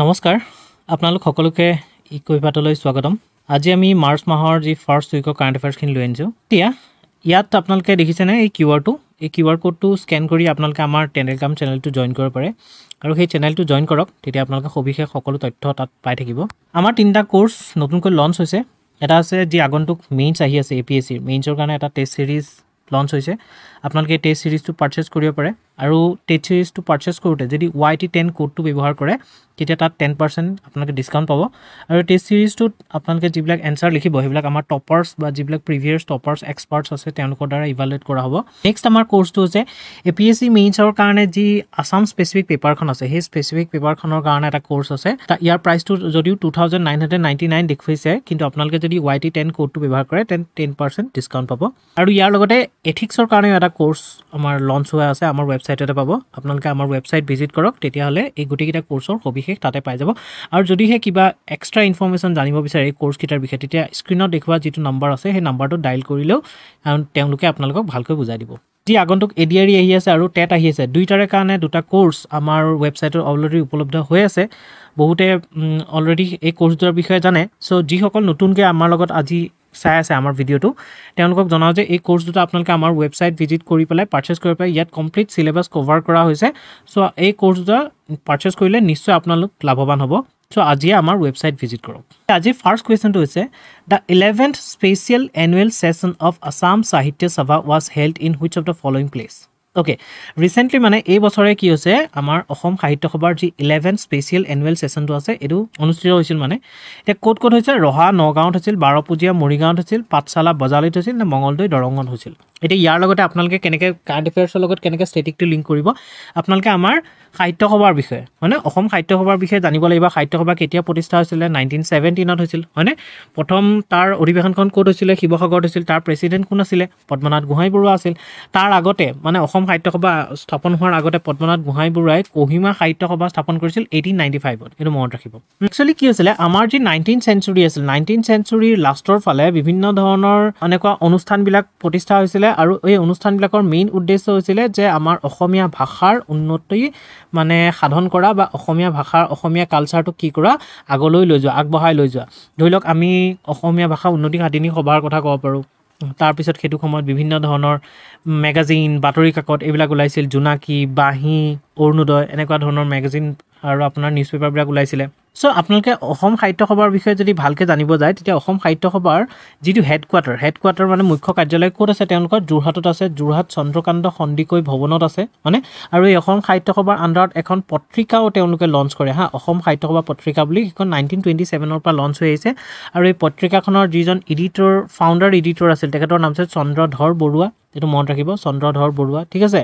নমস্কাৰ। আপোনালোক সকলোকে ইকুইপাতলৈ স্বাগতম। আজি আমি মাৰ্চ মাহৰ যি ফাৰ্ষ্ট উইকৰ কাৰেণ্ট এফেয়াৰ্ছখিনি লৈ আনিছোঁ এতিয়া ইয়াত আপোনালোকে দেখিছেনে এই কিউ আৰটো এই কিউ আৰ ক'ডটো স্কেন কৰি আপোনালোকে আমাৰ টেলিগ্ৰাম চেনেলটো জইন কৰিব পাৰে। আৰু সেই চেনেলটো জইন কৰক তেতিয়া আপোনালোকে সবিশেষ সকলো তথ্য তাত পাই থাকিব। আমাৰ তিনিটা কোৰ্চ নতুনকৈ লঞ্চ হৈছে। এটা আছে যি আগন্তুক মেইনছ আহি আছে এ পি এছ চিৰ মেইনছৰ কাৰণে এটা টেষ্ট ছিৰিজ লঞ্চ হৈছে। আপোনালোকে টেষ্ট ছিৰিজটো পাৰ্চেছ কৰিব পাৰে। আৰু টেষ্ট ছিৰিজটো পাৰ্চেছ কৰোঁতে যদি ৱাই টি টেন কোডটো ব্যৱহাৰ কৰে তেতিয়া তাত টেন পাৰ্চেণ্ট আপোনালোকে ডিছকাউণ্ট পাব। আৰু টেষ্ট ছিৰিজটোত আপোনালোকে যিবিলাক এনচাৰ লিখিব সেইবিলাক আমাৰ টপাৰ্ছ বা যিবিলাক প্ৰিভিয়াছ টপাৰ্ছ এক্সপাৰ্টছ আছে তেওঁলোকৰ দ্বাৰা ইভালুৱেট কৰা হ'ব। নেক্সট আমাৰ কোৰ্চটো হৈছে এ পি এছ চি মেইনছৰ কাৰণে যি আছাম স্পেচিফিক পেপাৰখন আছে সেই স্পেচিফিক পেপাৰখনৰ কাৰণে এটা কোৰ্চ আছে। ইয়াৰ প্ৰাইচটো যদিও two thousand nine hundred ninety nine দেখুৱাইছে কিন্তু আপোনালোকে যদি ৱাই টি টেন কোডটো ব্যৱহাৰ কৰে তেন টেন পাৰ্চেণ্ট ডিছকাউণ্ট পাব। আৰু ইয়াৰ লগতে এথিক্সৰ কাৰণেও এটা কোৰ্চ আমাৰ লঞ্চ হৈ আছে আমাৰ ৱেবছাইটতে পাব। আপোনালোকে আমাৰ ৱেবছাইট ভিজিট কৰক তেতিয়াহ'লে এই গোটেইকেইটা কোৰ্চৰ সবিশেষ তাতে পাই যাব। আৰু যদিহে কিবা এক্সট্ৰা ইনফৰ্মেশ্যন জানিব বিচাৰে এই কোৰ্চকেইটাৰ বিষয়ে তেতিয়া স্ক্ৰীণত দেখুওৱা যিটো নম্বৰ আছে সেই নম্বৰটো ডাইল কৰিলেও তেওঁলোকে আপোনালোকক ভালকৈ বুজাই দিব। যি আগন্তুক এ ডি আৰ ই আহি আছে আৰু টেট আহি আছে। দুইটাৰে কাৰণে দুটা কোৰ্চ আমাৰ ৱেবছাইটত অলৰেডি উপলব্ধ হৈ আছে। বহুতে অলৰেডি এই কোৰ্চটোৰ বিষয়ে জানে। চ' যিসকল নতুনকৈ আমাৰ লগত আজি চাই আছে আমাৰ ভিডিঅ'টো তেওঁলোকক জনাওঁ যে এই কোৰ্চ দুটা আপোনালোকে আমাৰ ৱেবছাইট ভিজিট কৰি পেলাই পাৰ্চেছ কৰিব পাৰে। ইয়াত কমপ্লিট চিলেবাছ কভাৰ কৰা হৈছে। চ' এই কোৰ্চ দুটা পাৰ্চেছ কৰিলে নিশ্চয় আপোনালোক লাভৱান হ'ব। চ' আজিয়ে আমাৰ ৱেবছাইট ভিজিট কৰক। আজিৰ ফাৰ্ষ্ট কুৱেশ্যনটো হৈছে the eleventh special annual session of Assam Sahitya Sabha was held in which of the following place okay recently মানে এই বছৰে কি হৈছে আমাৰ অসম সাহিত্য সভাৰ যি ইলেভেন স্পেচিয়েল এনুৱেল ছেশ্যনটো আছে এইটো অনুষ্ঠিত হৈছিল মানে এতিয়া ক'ত ক'ত হৈছে ৰহা নগাঁৱত হৈছিল বাৰপুজীয়া মৰিগাঁৱত হৈছিল পাঠশালা বজালিত হৈছিল নে মঙলদৈ দৰঙত হৈছিল? এতিয়া ইয়াৰ লগতে আপোনালোকে কেনেকৈ কাৰেণ্ট এফেয়াৰ্ছৰ লগত কেনেকৈ ষ্টেটিকটো লিংক কৰিব আপোনালোকে আমাৰ সাহিত্য সভাৰ বিষয়ে হয়নে? অসম সাহিত্য সভাৰ বিষয়ে জানিব লাগিব। সাহিত্য সভা কেতিয়া প্ৰতিষ্ঠা হৈছিলে? নাইনটিন ছেভেণ্টিনত হৈছিল হয়নে? প্ৰথম তাৰ অধিৱেশনখন ক'ত হৈছিলে? শিৱসাগৰত হৈছিল। তাৰ প্ৰেচিডেণ্ট কোন আছিলে? পদ্মনাথ গোহাঁই বৰুৱা আছিল। তাৰ আগতে মানে অসম সাহিত্য সভা স্থাপন হোৱাৰ আগতে পদ্মনাথ গোহাঁই বৰুৱাই কহিমা সাহিত্য সভা স্থাপন কৰিছিল এইটিন নাইণ্টি ফাইভত এইটো মনত ৰাখিব। একচুৱেলি কি হৈছিলে? আমাৰ যি নাইনটিন চেঞ্চুৰী আছিল নাইনটিন চেঞ্চুৰীৰ লাষ্টৰ ফালে বিভিন্ন ধৰণৰ এনেকুৱা অনুষ্ঠানবিলাক প্ৰতিষ্ঠা হৈছিলে আৰু এই অনুষ্ঠানবিলাকৰ মেইন উদ্দেশ্য হৈছিলে যে আমাৰ অসমীয়া ভাষাৰ উন্নতি মানে সাধন কৰা বা অসমীয়া ভাষাৰ অসমীয়া কালচাৰটো কি কৰা আগলৈ লৈ যোৱা আগবঢ়াই লৈ যোৱা। ধৰি লওক আমি অসমীয়া ভাষা উন্নতি সাধিনী সভাৰ কথা ক'ব পাৰোঁ। তাৰপিছত সেইটো সময়ত বিভিন্ন ধৰণৰ মেগাজিন বাতৰি কাকত এইবিলাক ওলাইছিল। জোনাকী বাঁহী অৰুণোদয় এনেকুৱা ধৰণৰ মেগাজিন আৰু আপোনাৰ নিউজ পেপাৰবিলাক ওলাইছিলে। চ' আপোনালোকে অসম সাহিত্য সভাৰ বিষয়ে যদি ভালকৈ জানিব যায় তেতিয়া অসম সাহিত্য সভাৰ যিটো হেডকোৱাৰ্টাৰ হেডকোৱাৰ্টাৰ মানে মুখ্য কাৰ্যালয় ক'ত আছে তেওঁলোকৰ? যোৰহাটত আছে যোৰহাট চন্দ্ৰকান্ত সন্দিকৈ ভৱনত আছে মানে আৰু এই অসম সাহিত্য সভাৰ আণ্ডাৰত এখন পত্ৰিকাও তেওঁলোকে লঞ্চ কৰে হা? অসম সাহিত্য সভা পত্ৰিকা বুলি সেইখন নাইনটিন টুৱেণ্টি ছেভেনৰ পৰা লঞ্চ হৈ আহিছে। আৰু এই পত্ৰিকাখনৰ যিজন ইডিটৰ ফাউণ্ডাৰ ইডিটৰ আছিল তেখেতৰ নাম আছিল চন্দ্ৰধৰ বৰুৱা। এইটো মনত ৰাখিব চন্দ্ৰধৰ বৰুৱা ঠিক আছে?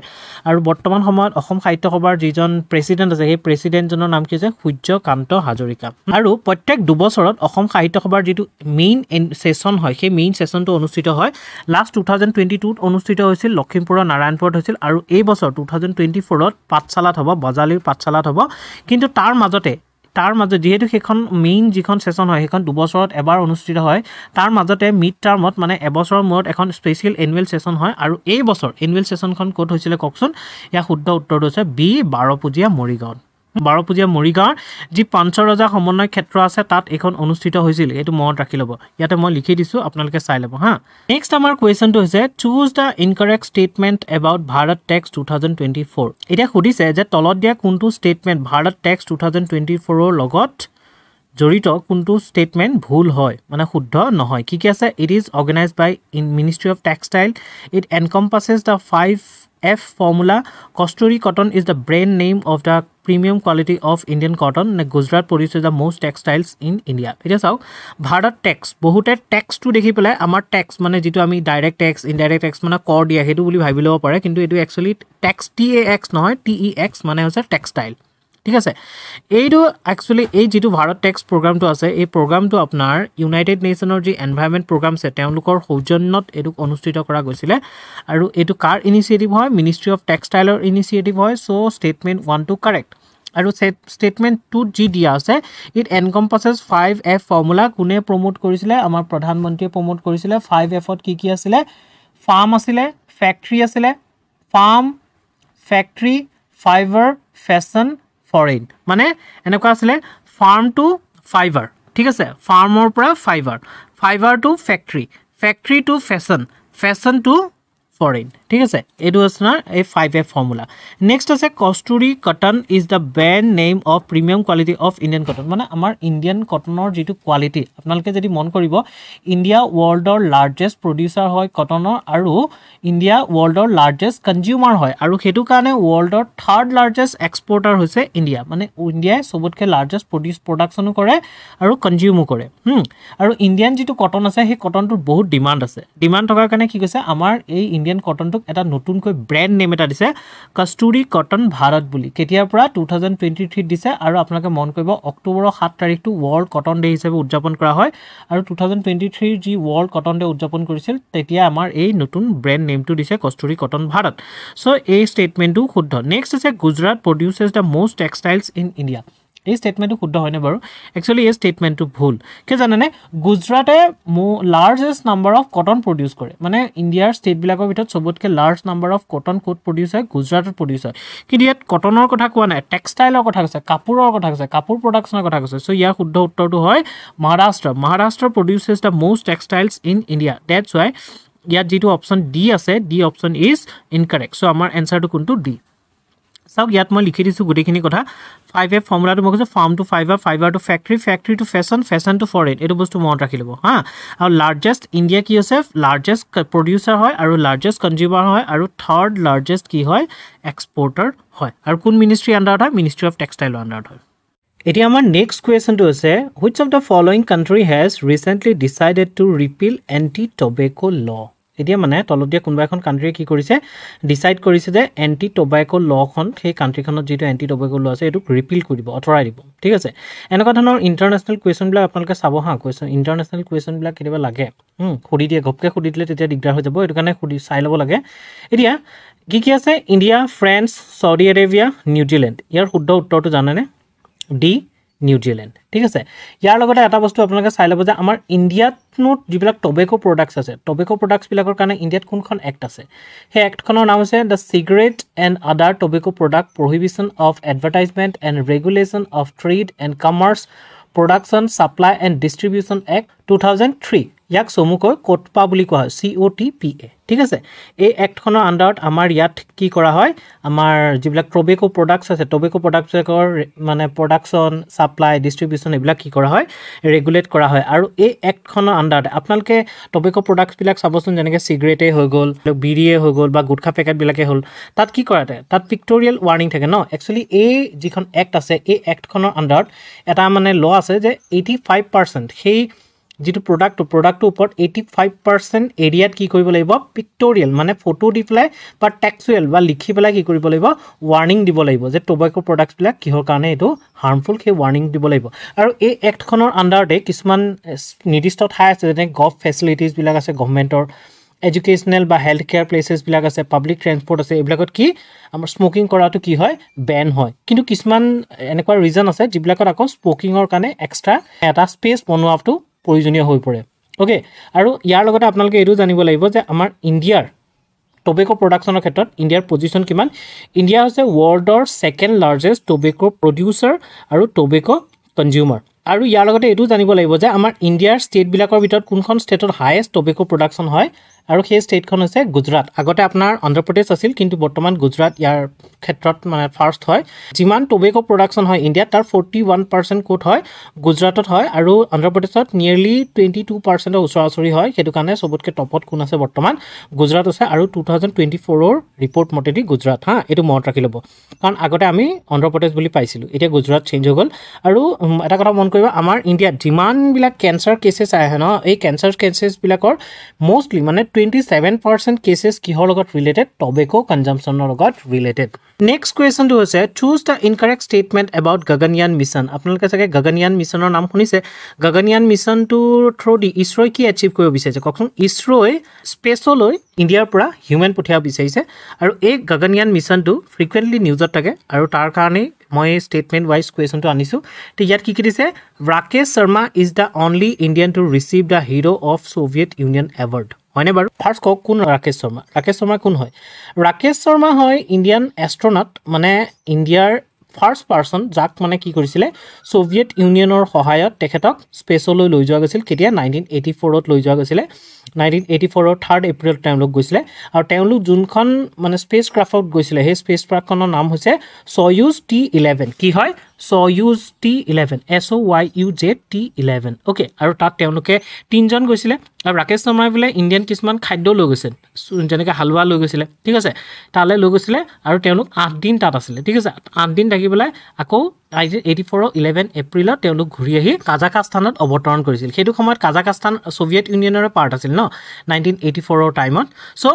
আৰু বৰ্তমান সময়ত অসম সাহিত্য সভাৰ যিজন প্ৰেচিডেণ্ট আছে সেই প্ৰেচিডেণ্টজনৰ নাম কি হৈছে? সূৰ্যকান্ত হাজৰিকা। আৰু প্ৰত্যেক দুবছৰত অসম সাহিত্য সভাৰ যিটো মেইন ছেশ্যন হয় সেই মেইন ছেশ্যনটো অনুষ্ঠিত হয়। লাষ্ট টু থাউজেণ্ড টুৱেণ্টি টুত অনুষ্ঠিত হৈছিল লখিমপুৰৰ নাৰায়ণপুৰত হৈছিল আৰু এই বছৰ টু থাউজেণ্ড টুৱেণ্টি ফ'ৰত পাঠশালাত হ'ব বজালিৰ পাঠশালাত হ'ব। কিন্তু তাৰ মাজতে তাৰ মাজত যিহেতু সেইখন মেইন যিখন ছেশ্যন হয় সেইখন দুবছৰত এবাৰ অনুষ্ঠিত হয় তাৰ মাজতে মিড টাৰ্মত মানে এবছৰৰ মূৰত এখন স্পেচিয়েল এনুৱেল ছেশ্যন হয় আৰু এই বছৰ এনুৱেল ছেশ্যনখন ক'ত হৈছিলে কওকচোন? ইয়াৰ শুদ্ধ উত্তৰটো হৈছে বি বাৰপুজীয়া মৰিগাঁৱত। বাৰপুজীয়া মৰিগাঁৱৰ যি পাঞ্চৰজা সমন্বয় ক্ষেত্ৰ আছে তাত এইখন অনুষ্ঠিত হৈছিল। এইটো মনত ৰাখি ল'ব। ইয়াতে মই লিখি দিছোঁ আপোনালোকে চাই ল'ব হা। নেক্সট আমাৰ কুৱেশ্যনটো হৈছে choose the incorrect statement about Bharat tex two thousand twenty four এতিয়া সুধিছে যে তলত দিয়া কোনটো statement Bharat tex two thousand twenty ফ'ৰৰ লগত জড়িত কোনটো ষ্টেটমেণ্ট ভুল হয় মানে শুদ্ধ নহয়? কি কি আছে? It is organize by in ministry of textile it encompasses the five F formula Kasturi cotton is the brand name of the premium quality of Indian cotton নে Gujarat produce the most textiles in India এতিয়া চাওক Bharat tax বহুতে টেক্সটো দেখি পেলাই আমাৰ tax মানে যিটো আমি ডাইৰেক্ট টেক্স ইনডাইৰেক্ট টেক্স মানে কৰ দিয়া সেইটো বুলি ভাবি ল'ব পাৰে কিন্তু এইটো actually tex T A X নহয় টি ই এক্স মানে হৈছে টেক্সটাইল ঠিক আছে? এইটো একচুৱেলি এই যিটো ভাৰত টেক্স প্ৰগ্ৰামটো আছে এই প্ৰগ্ৰামটো আপোনাৰ ইউনাইটেড নেশ্যনৰ যি এনভাইৰমেণ্ট প্ৰগ্ৰাম আছে তেওঁলোকৰ সৌজন্যত এইটোক অনুষ্ঠিত কৰা গৈছিলে। আৰু এইটো কাৰ ইনিচিয়েটিভ হয়? মিনিষ্ট্ৰি অফ টেক্সটাইলৰ ইনিচিয়েটিভ হয় so' statement one two correct আৰু ষ্টেটমেণ্ট টুত যি দিয়া আছে it encompasses five F formula কোনে প্ৰমোট কৰিছিলে? আমাৰ প্ৰধানমন্ত্ৰীয়ে প্ৰমোট কৰিছিলে। ফাইভ এফত কি কি আছিলে? ফাৰ্ম আছিলে ফেক্টৰী আছিলে। Farm factory fibre fashion foreign মানে এনেকুৱা আছিলে ফাৰ্ম টু ফাইবাৰ ঠিক আছে? ফাৰ্মৰ পৰা fibre fibre to factory factory to fashion fashion to foreign ঠিক আছে? এইটো আপোনাৰ এই ফাইভ এফ ফৰ্মুলা নেক্সট আছে Kasturi cotton is the brand name of premium quality of Indian cotton মানে আমাৰ ইণ্ডিয়ান কটনৰ যিটো কোৱালিটি আপোনালোকে যদি মন কৰিব ইণ্ডিয়া ৱৰ্ল্ডৰ লাৰ্জেষ্ট প্ৰডিউচাৰ হয় কটনৰ আৰু ইণ্ডিয়া ৱৰ্ল্ডৰ লাৰ্জেষ্ট কনজিউমাৰ হয়। আৰু সেইটো কাৰণে ৱৰ্ল্ডৰ থাৰ্ড লাৰ্জেষ্ট এক্সপৰ্টাৰ হৈছে ইণ্ডিয়া মানে ইণ্ডিয়াই চবতকৈ লাৰ্জেষ্ট প্ৰডিউচ প্ৰডাকশ্যনো কৰে আৰু কনজিউমো কৰে। আৰু ইণ্ডিয়ান যিটো কটন আছে সেই কটনটোৰ বহুত ডিমাণ্ড আছে। ডিমাণ্ড থকাৰ কাৰণে কি কৈছে আমাৰ এই ইণ্ডিয়ান কটনটোক এটা নতুনকৈ ব্ৰেণ্ড নেম এটা দিছে কষ্টুৰি কটন ভাৰত বুলি। কেতিয়াৰ পৰা? টু থাউজেণ্ড টুৱেণ্টি থ্ৰীত দিছে আৰু আপোনালোকে মন কৰিব অক্টোবৰৰ সাত তাৰিখটো ৱৰ্ল্ড কটন ডে হিচাপে উদযাপন কৰা হয়। আৰু টু থাউজেণ্ড টুৱেণ্টি থ্ৰীৰ যি ৱৰ্ল্ড কটন ডে উদযাপন কৰিছিল তেতিয়া আমাৰ এই নতুন ব্ৰেণ্ড নেমটো দিছে কষ্টুৰি কটন ভাৰত চ' এই ষ্টেটমেণ্টটো শুদ্ধ। নেক্সট হৈছে Gujarat produces the most textiles in India এই ষ্টেটমেণ্টটো শুদ্ধ হয়নে বাৰু? একচুৱেলি এই ষ্টেটমেণ্টটো ভুল। কিয় জানেনে? গুজৰাটে মো largest number of cotton produce কৰে। মানে ইণ্ডিয়াৰ ষ্টেটবিলাকৰ ভিতৰত চবতকৈ লাৰ্জ নাম্বাৰ অফ কটন ক'ত প্ৰডিউচ হয়? গুজৰাটত প্ৰডিউচ হয়। কিন্তু ইয়াত কটনৰ কথা কোৱা নাই। টেক্সটাইলৰ কথা কৈছে কাপোৰৰ কথা কৈছে কাপোৰ প্ৰডাকশ্যনৰ কথা কৈছে। চ' ইয়াৰ শুদ্ধ উত্তৰটো হয় Maharashtra Maharashtra produces the most textiles in India that's why ইয়াত যিটো অপশ্যন ডি আছে D option is incorrect so' আমাৰ এনচাৰটো কোনটো? ডি চাওক ইয়াত মই লিখি দিছোঁ গোটেইখিনি কথা। ফাইভ এফ ফৰ্মুলাটো মই কৈছোঁ farm to fibre fibre to factory factory to fashion fashion to foreign এইটো বস্তু মনত ৰাখি ল'ব হা? আৰু লাৰ্জেষ্ট ইণ্ডিয়া কি হৈছে? লাৰ্জেষ্ট প্ৰডিউচাৰ হয় আৰু লাৰ্জেষ্ট কনজিউমাৰ হয় আৰু থাৰ্ড লাৰ্জেষ্ট কি হয়? এক্সপৰ্টাৰ হয়। আৰু কোন মিনিষ্ট্ৰী আণ্ডাৰত হয়? মিনিষ্ট্ৰী অফ টেক্সটাইলৰ আণ্ডাৰত হয়। এতিয়া আমাৰ নেক্সট কুৱেশ্যনটো হৈছে which of the following country has recently decided to repeal anti tobacco law' এতিয়া মানে তলত দিয়া কোনোবা এখন কাণ্ট্ৰিয়ে কি কৰিছে ডিচাইড কৰিছে যে এণ্টি টবেকো ল'খন সেই কাণ্ট্ৰিখনত যিটো এণ্টি টবেকো ল' আছে এইটোক ৰিপিল কৰি দিব আঁতৰাই দিব। ঠিক আছে? এনেকুৱা ধৰণৰ ইণ্টাৰনেশ্যনেল কুৱেশ্যনবিলাক আপোনালোকে চাব হা কুৱেশ্যন ইণ্টাৰনেশ্যনেল কুৱেশ্যনবিলাক কেতিয়াবা লাগে। সুধি দিয়ে ঘপকৈ সুধি দিলে তেতিয়া দিগদাৰ হৈ যাব এইটো কাৰণে সুধি চাই ল'ব লাগে। এতিয়া কি কি আছে? India France Saudi Arabia New Zealand. ইয়াৰ শুদ্ধ উত্তৰটো জানেনে? ডি নিউজিলেণ্ড ঠিক আছে? ইয়াৰ লগতে এটা বস্তু আপোনালোকে চাই ল'ব যে আমাৰ ইণ্ডিয়াতনো যিবিলাক টবেকো প্ৰডাক্টছ আছে টবেকো প্ৰডাক্টছবিলাকৰ কাৰণে ইণ্ডিয়াত কোনখন এক্ট আছে? সেই এক্টখনৰ নাম হৈছে the cigarette and other tobacco product prohibition of advertisement and regulation of trade and commerce production supply and distribution act two thousand three ইয়াক চমুকৈ কোটপা বুলি কোৱা হয়? C O' T P A ঠিক আছে? এই এক্টখনৰ আণ্ডাৰত আমাৰ ইয়াত কি কৰা হয়? আমাৰ যিবিলাক টবেকো প্ৰডাক্টছ আছে টবেকো প্ৰডাক্টছবিলাকৰ মানে প্ৰডাকশ্যন ছাপ্লাই ডিষ্ট্ৰিবিউশ্যন এইবিলাক কি কৰা হয়? ৰেগুলেট কৰা হয়। আৰু এই এক্টখনৰ আণ্ডাৰতে আপোনালোকে টবেকো প্ৰডাক্টছবিলাক চাবচোন যেনেকৈ চিগাৰেটেই হৈ গ'ল বিড়িয়ে হৈ গ'ল বা গুটখা পেকেটবিলাকে হ'ল। তাত কি কৰাতে তাত পিক্টৰিয়েল ৱাৰ্ণিং থাকে ন? একচুৱেলি এই যিখন এক্ট আছে এই এক্টখনৰ আণ্ডাৰত এটা মানে ল আছে যে এইটি ফাইভ পাৰ্চেণ্ট সেই যিটো প্ৰডাক্টটো প্ৰডাক্টটোৰ ওপৰত এইটি ফাইভ পাৰ্চেণ্ট এৰিয়াত কি কৰিব লাগিব? পিক্টৰিয়েল মানে ফটো দি পেলাই বা টেক্সুৱেল বা লিখি পেলাই কি কৰিব লাগিব? ৱাৰ্ণিং দিব লাগিব যে টবেকো প্ৰডাক্টছবিলাক কিহৰ কাৰণে এইটো হাৰ্মফুল সেই ৱাৰ্ণিং দিব লাগিব। আৰু এই এক্টখনৰ আণ্ডাৰতে কিছুমান নিৰ্দিষ্ট ঠাই আছে যেনে গভ ফেচিলিটিছবিলাক আছে গভমেণ্টৰ এডুকেশ্যনেল বা হেল্থ কেয়াৰ প্লেচেছবিলাক আছে পাব্লিক ট্ৰেন্সপৰ্ট আছে এইবিলাকত কি আমাৰ স্মকিং কৰাটো কি হয়? বেন হয়। কিন্তু কিছুমান এনেকুৱা ৰিজন আছে যিবিলাকত আকৌ স্মকিঙৰ কাৰণে এক্সট্ৰা এটা স্পেচ বনোৱাটো প্ৰয়োজনীয় হৈ পৰে। অ'কে আৰু ইয়াৰ লগতে আপোনালোকে এইটো জানিব লাগিব যে আমাৰ ইণ্ডিয়াৰ টবেকো প্ৰডাকশ্যনৰ ক্ষেত্ৰত ইণ্ডিয়াৰ পজিশ্যন কিমান। ইণ্ডিয়া হৈছে ৱৰ্ল্ডৰ ছেকেণ্ড লাৰ্জেষ্ট টবেকো প্ৰডিউচাৰ আৰু টবেকো কনজিউমাৰ আৰু ইয়াৰ লগতে এইটো জানিব লাগিব যে আমাৰ ইণ্ডিয়াৰ ষ্টেটবিলাকৰ ভিতৰত কোনখন ষ্টেটত হায়েষ্ট টবেকো প্ৰডাকশ্যন হয় আৰু সেই ষ্টেটখন হৈছে গুজৰাট। আগতে আপোনাৰ অন্ধ্ৰপ্ৰদেশ আছিল কিন্তু বৰ্তমান গুজৰাট ইয়াৰ ক্ষেত্ৰত মানে ফাৰ্ষ্ট হয়। যিমান টবেকো প্ৰডাকশ্যন হয় ইণ্ডিয়াত তাৰ ফৰ্টি ওৱান পাৰ্চেণ্ট ক'ত হয়? গুজৰাটত হয় আৰু অন্ধ্ৰপ্ৰদেশত নিয়েৰলি টুৱেণ্টি টু পাৰ্চেণ্টৰ ওচৰা ওচৰি হয়। সেইটো কাৰণে চবতকৈ টপত কোন আছে বৰ্তমান? গুজৰাট আছে আৰু টু থাউজেণ্ড টুৱেণ্টি ফ'ৰৰ ৰিপৰ্ট মতেদি গুজৰাট হা এইটো মনত ৰাখি ল'ব। কাৰণ আগতে আমি অন্ধ্ৰপ্ৰদেশ বুলি পাইছিলোঁ। এতিয়া গুজৰাট চেঞ্জ হৈ গ'ল। আৰু এটা কথা মন কৰিব আমাৰ ইণ্ডিয়াত যিমানবিলাক কেঞ্চাৰ কেচেছ আহে ন এই কেঞ্চাৰ কেচেছবিলাকৰ মষ্টলি মানে টুৱেণ্টি ছেভেন পাৰ্চেণ্ট কেচেছ কিহৰ লগত ৰিলেটেড টবেকো কনজামশ্যনৰ লগত ৰিলেটেড নেক্সট কুৱেশ্যনটো হৈছে choose the incorrect statement about Gaganyaan mission আপোনালোকে চাগে গগনয়ান মিছনৰ নাম শুনিছে? গগনয়ান মিছনটোৰ থ্ৰুদি ইছৰ'ই কি এচিভ কৰিব বিচাৰিছে? কওকচোন ইছৰ'ই স্পেচলৈ ইণ্ডিয়াৰ পৰা হিউমেন পঠিয়াব বিচাৰিছে আৰু এই গগনয়ান মিছনটো ফ্ৰিকুৱেণ্টলি নিউজত থাকে আৰু তাৰ কাৰণেই মই ষ্টেটমেণ্ট ৱাইজ কুৱেশ্যনটো আনিছোঁ। তো ইয়াত কি কি দিছে? Rakesh Sharma is the only Indian to receive the hero' of Soviet Union award হয়নে বাৰু? ফাৰ্ষ্ট কওক কোন ৰাকেশ শৰ্মা? ৰাকেশ শৰ্মা কোন হয়? ৰাকেশ শৰ্মা হয় ইণ্ডিয়ান এষ্ট্ৰনট মানে ইণ্ডিয়াৰ ফাৰ্ষ্ট পাৰ্চন যাক মানে কি কৰিছিলে ছ'ভিয়েট ইউনিয়নৰ সহায়ত তেখেতক স্পেচলৈ লৈ যোৱা গৈছিল। কেতিয়া? নাইনটিন এইটি ফ'ৰত লৈ যোৱা গৈছিলে। নাইনটিন এইটি ফ'ৰৰ থাৰ্ড এপ্ৰিলত তেওঁলোক গৈছিলে। আৰু তেওঁলোক যোনখন মানে স্পেচ ক্ৰাফ্টত গৈছিলে সেই স্পেচ ক্ৰাফ্টখনৰ নাম হৈছে ছয়ুজ টি ইলেভেন কি হয়? Soyuz T eleven S O' Y U Z T eleven okay আৰু তাত তেওঁলোকে তিনিজন গৈছিলে আৰু ৰাকেশ শৰ্মাই বোলে ইণ্ডিয়ান কিছুমান খাদ্য লৈ গৈছিল যেনেকৈ হালোৱা লৈ গৈছিলে ঠিক আছে? তালৈ লৈ গৈছিলে আৰু তেওঁলোক আঠদিন তাত আছিলে ঠিক আছে? আঠদিন থাকি পেলাই আকৌ নাইনটিন এইটি ফ'ৰৰ ইলেভেন এপ্ৰিলত তেওঁলোক ঘূৰি আহি কাজাকাস্তানত অৱতৰণ কৰিছিল। সেইটো সময়ত কাজাকাস্তান ছ'ভিয়েট ইউনিয়নৰে পাৰ্ট আছিল ন নাইনটিন এইটি ফ'ৰৰ টাইমত চ'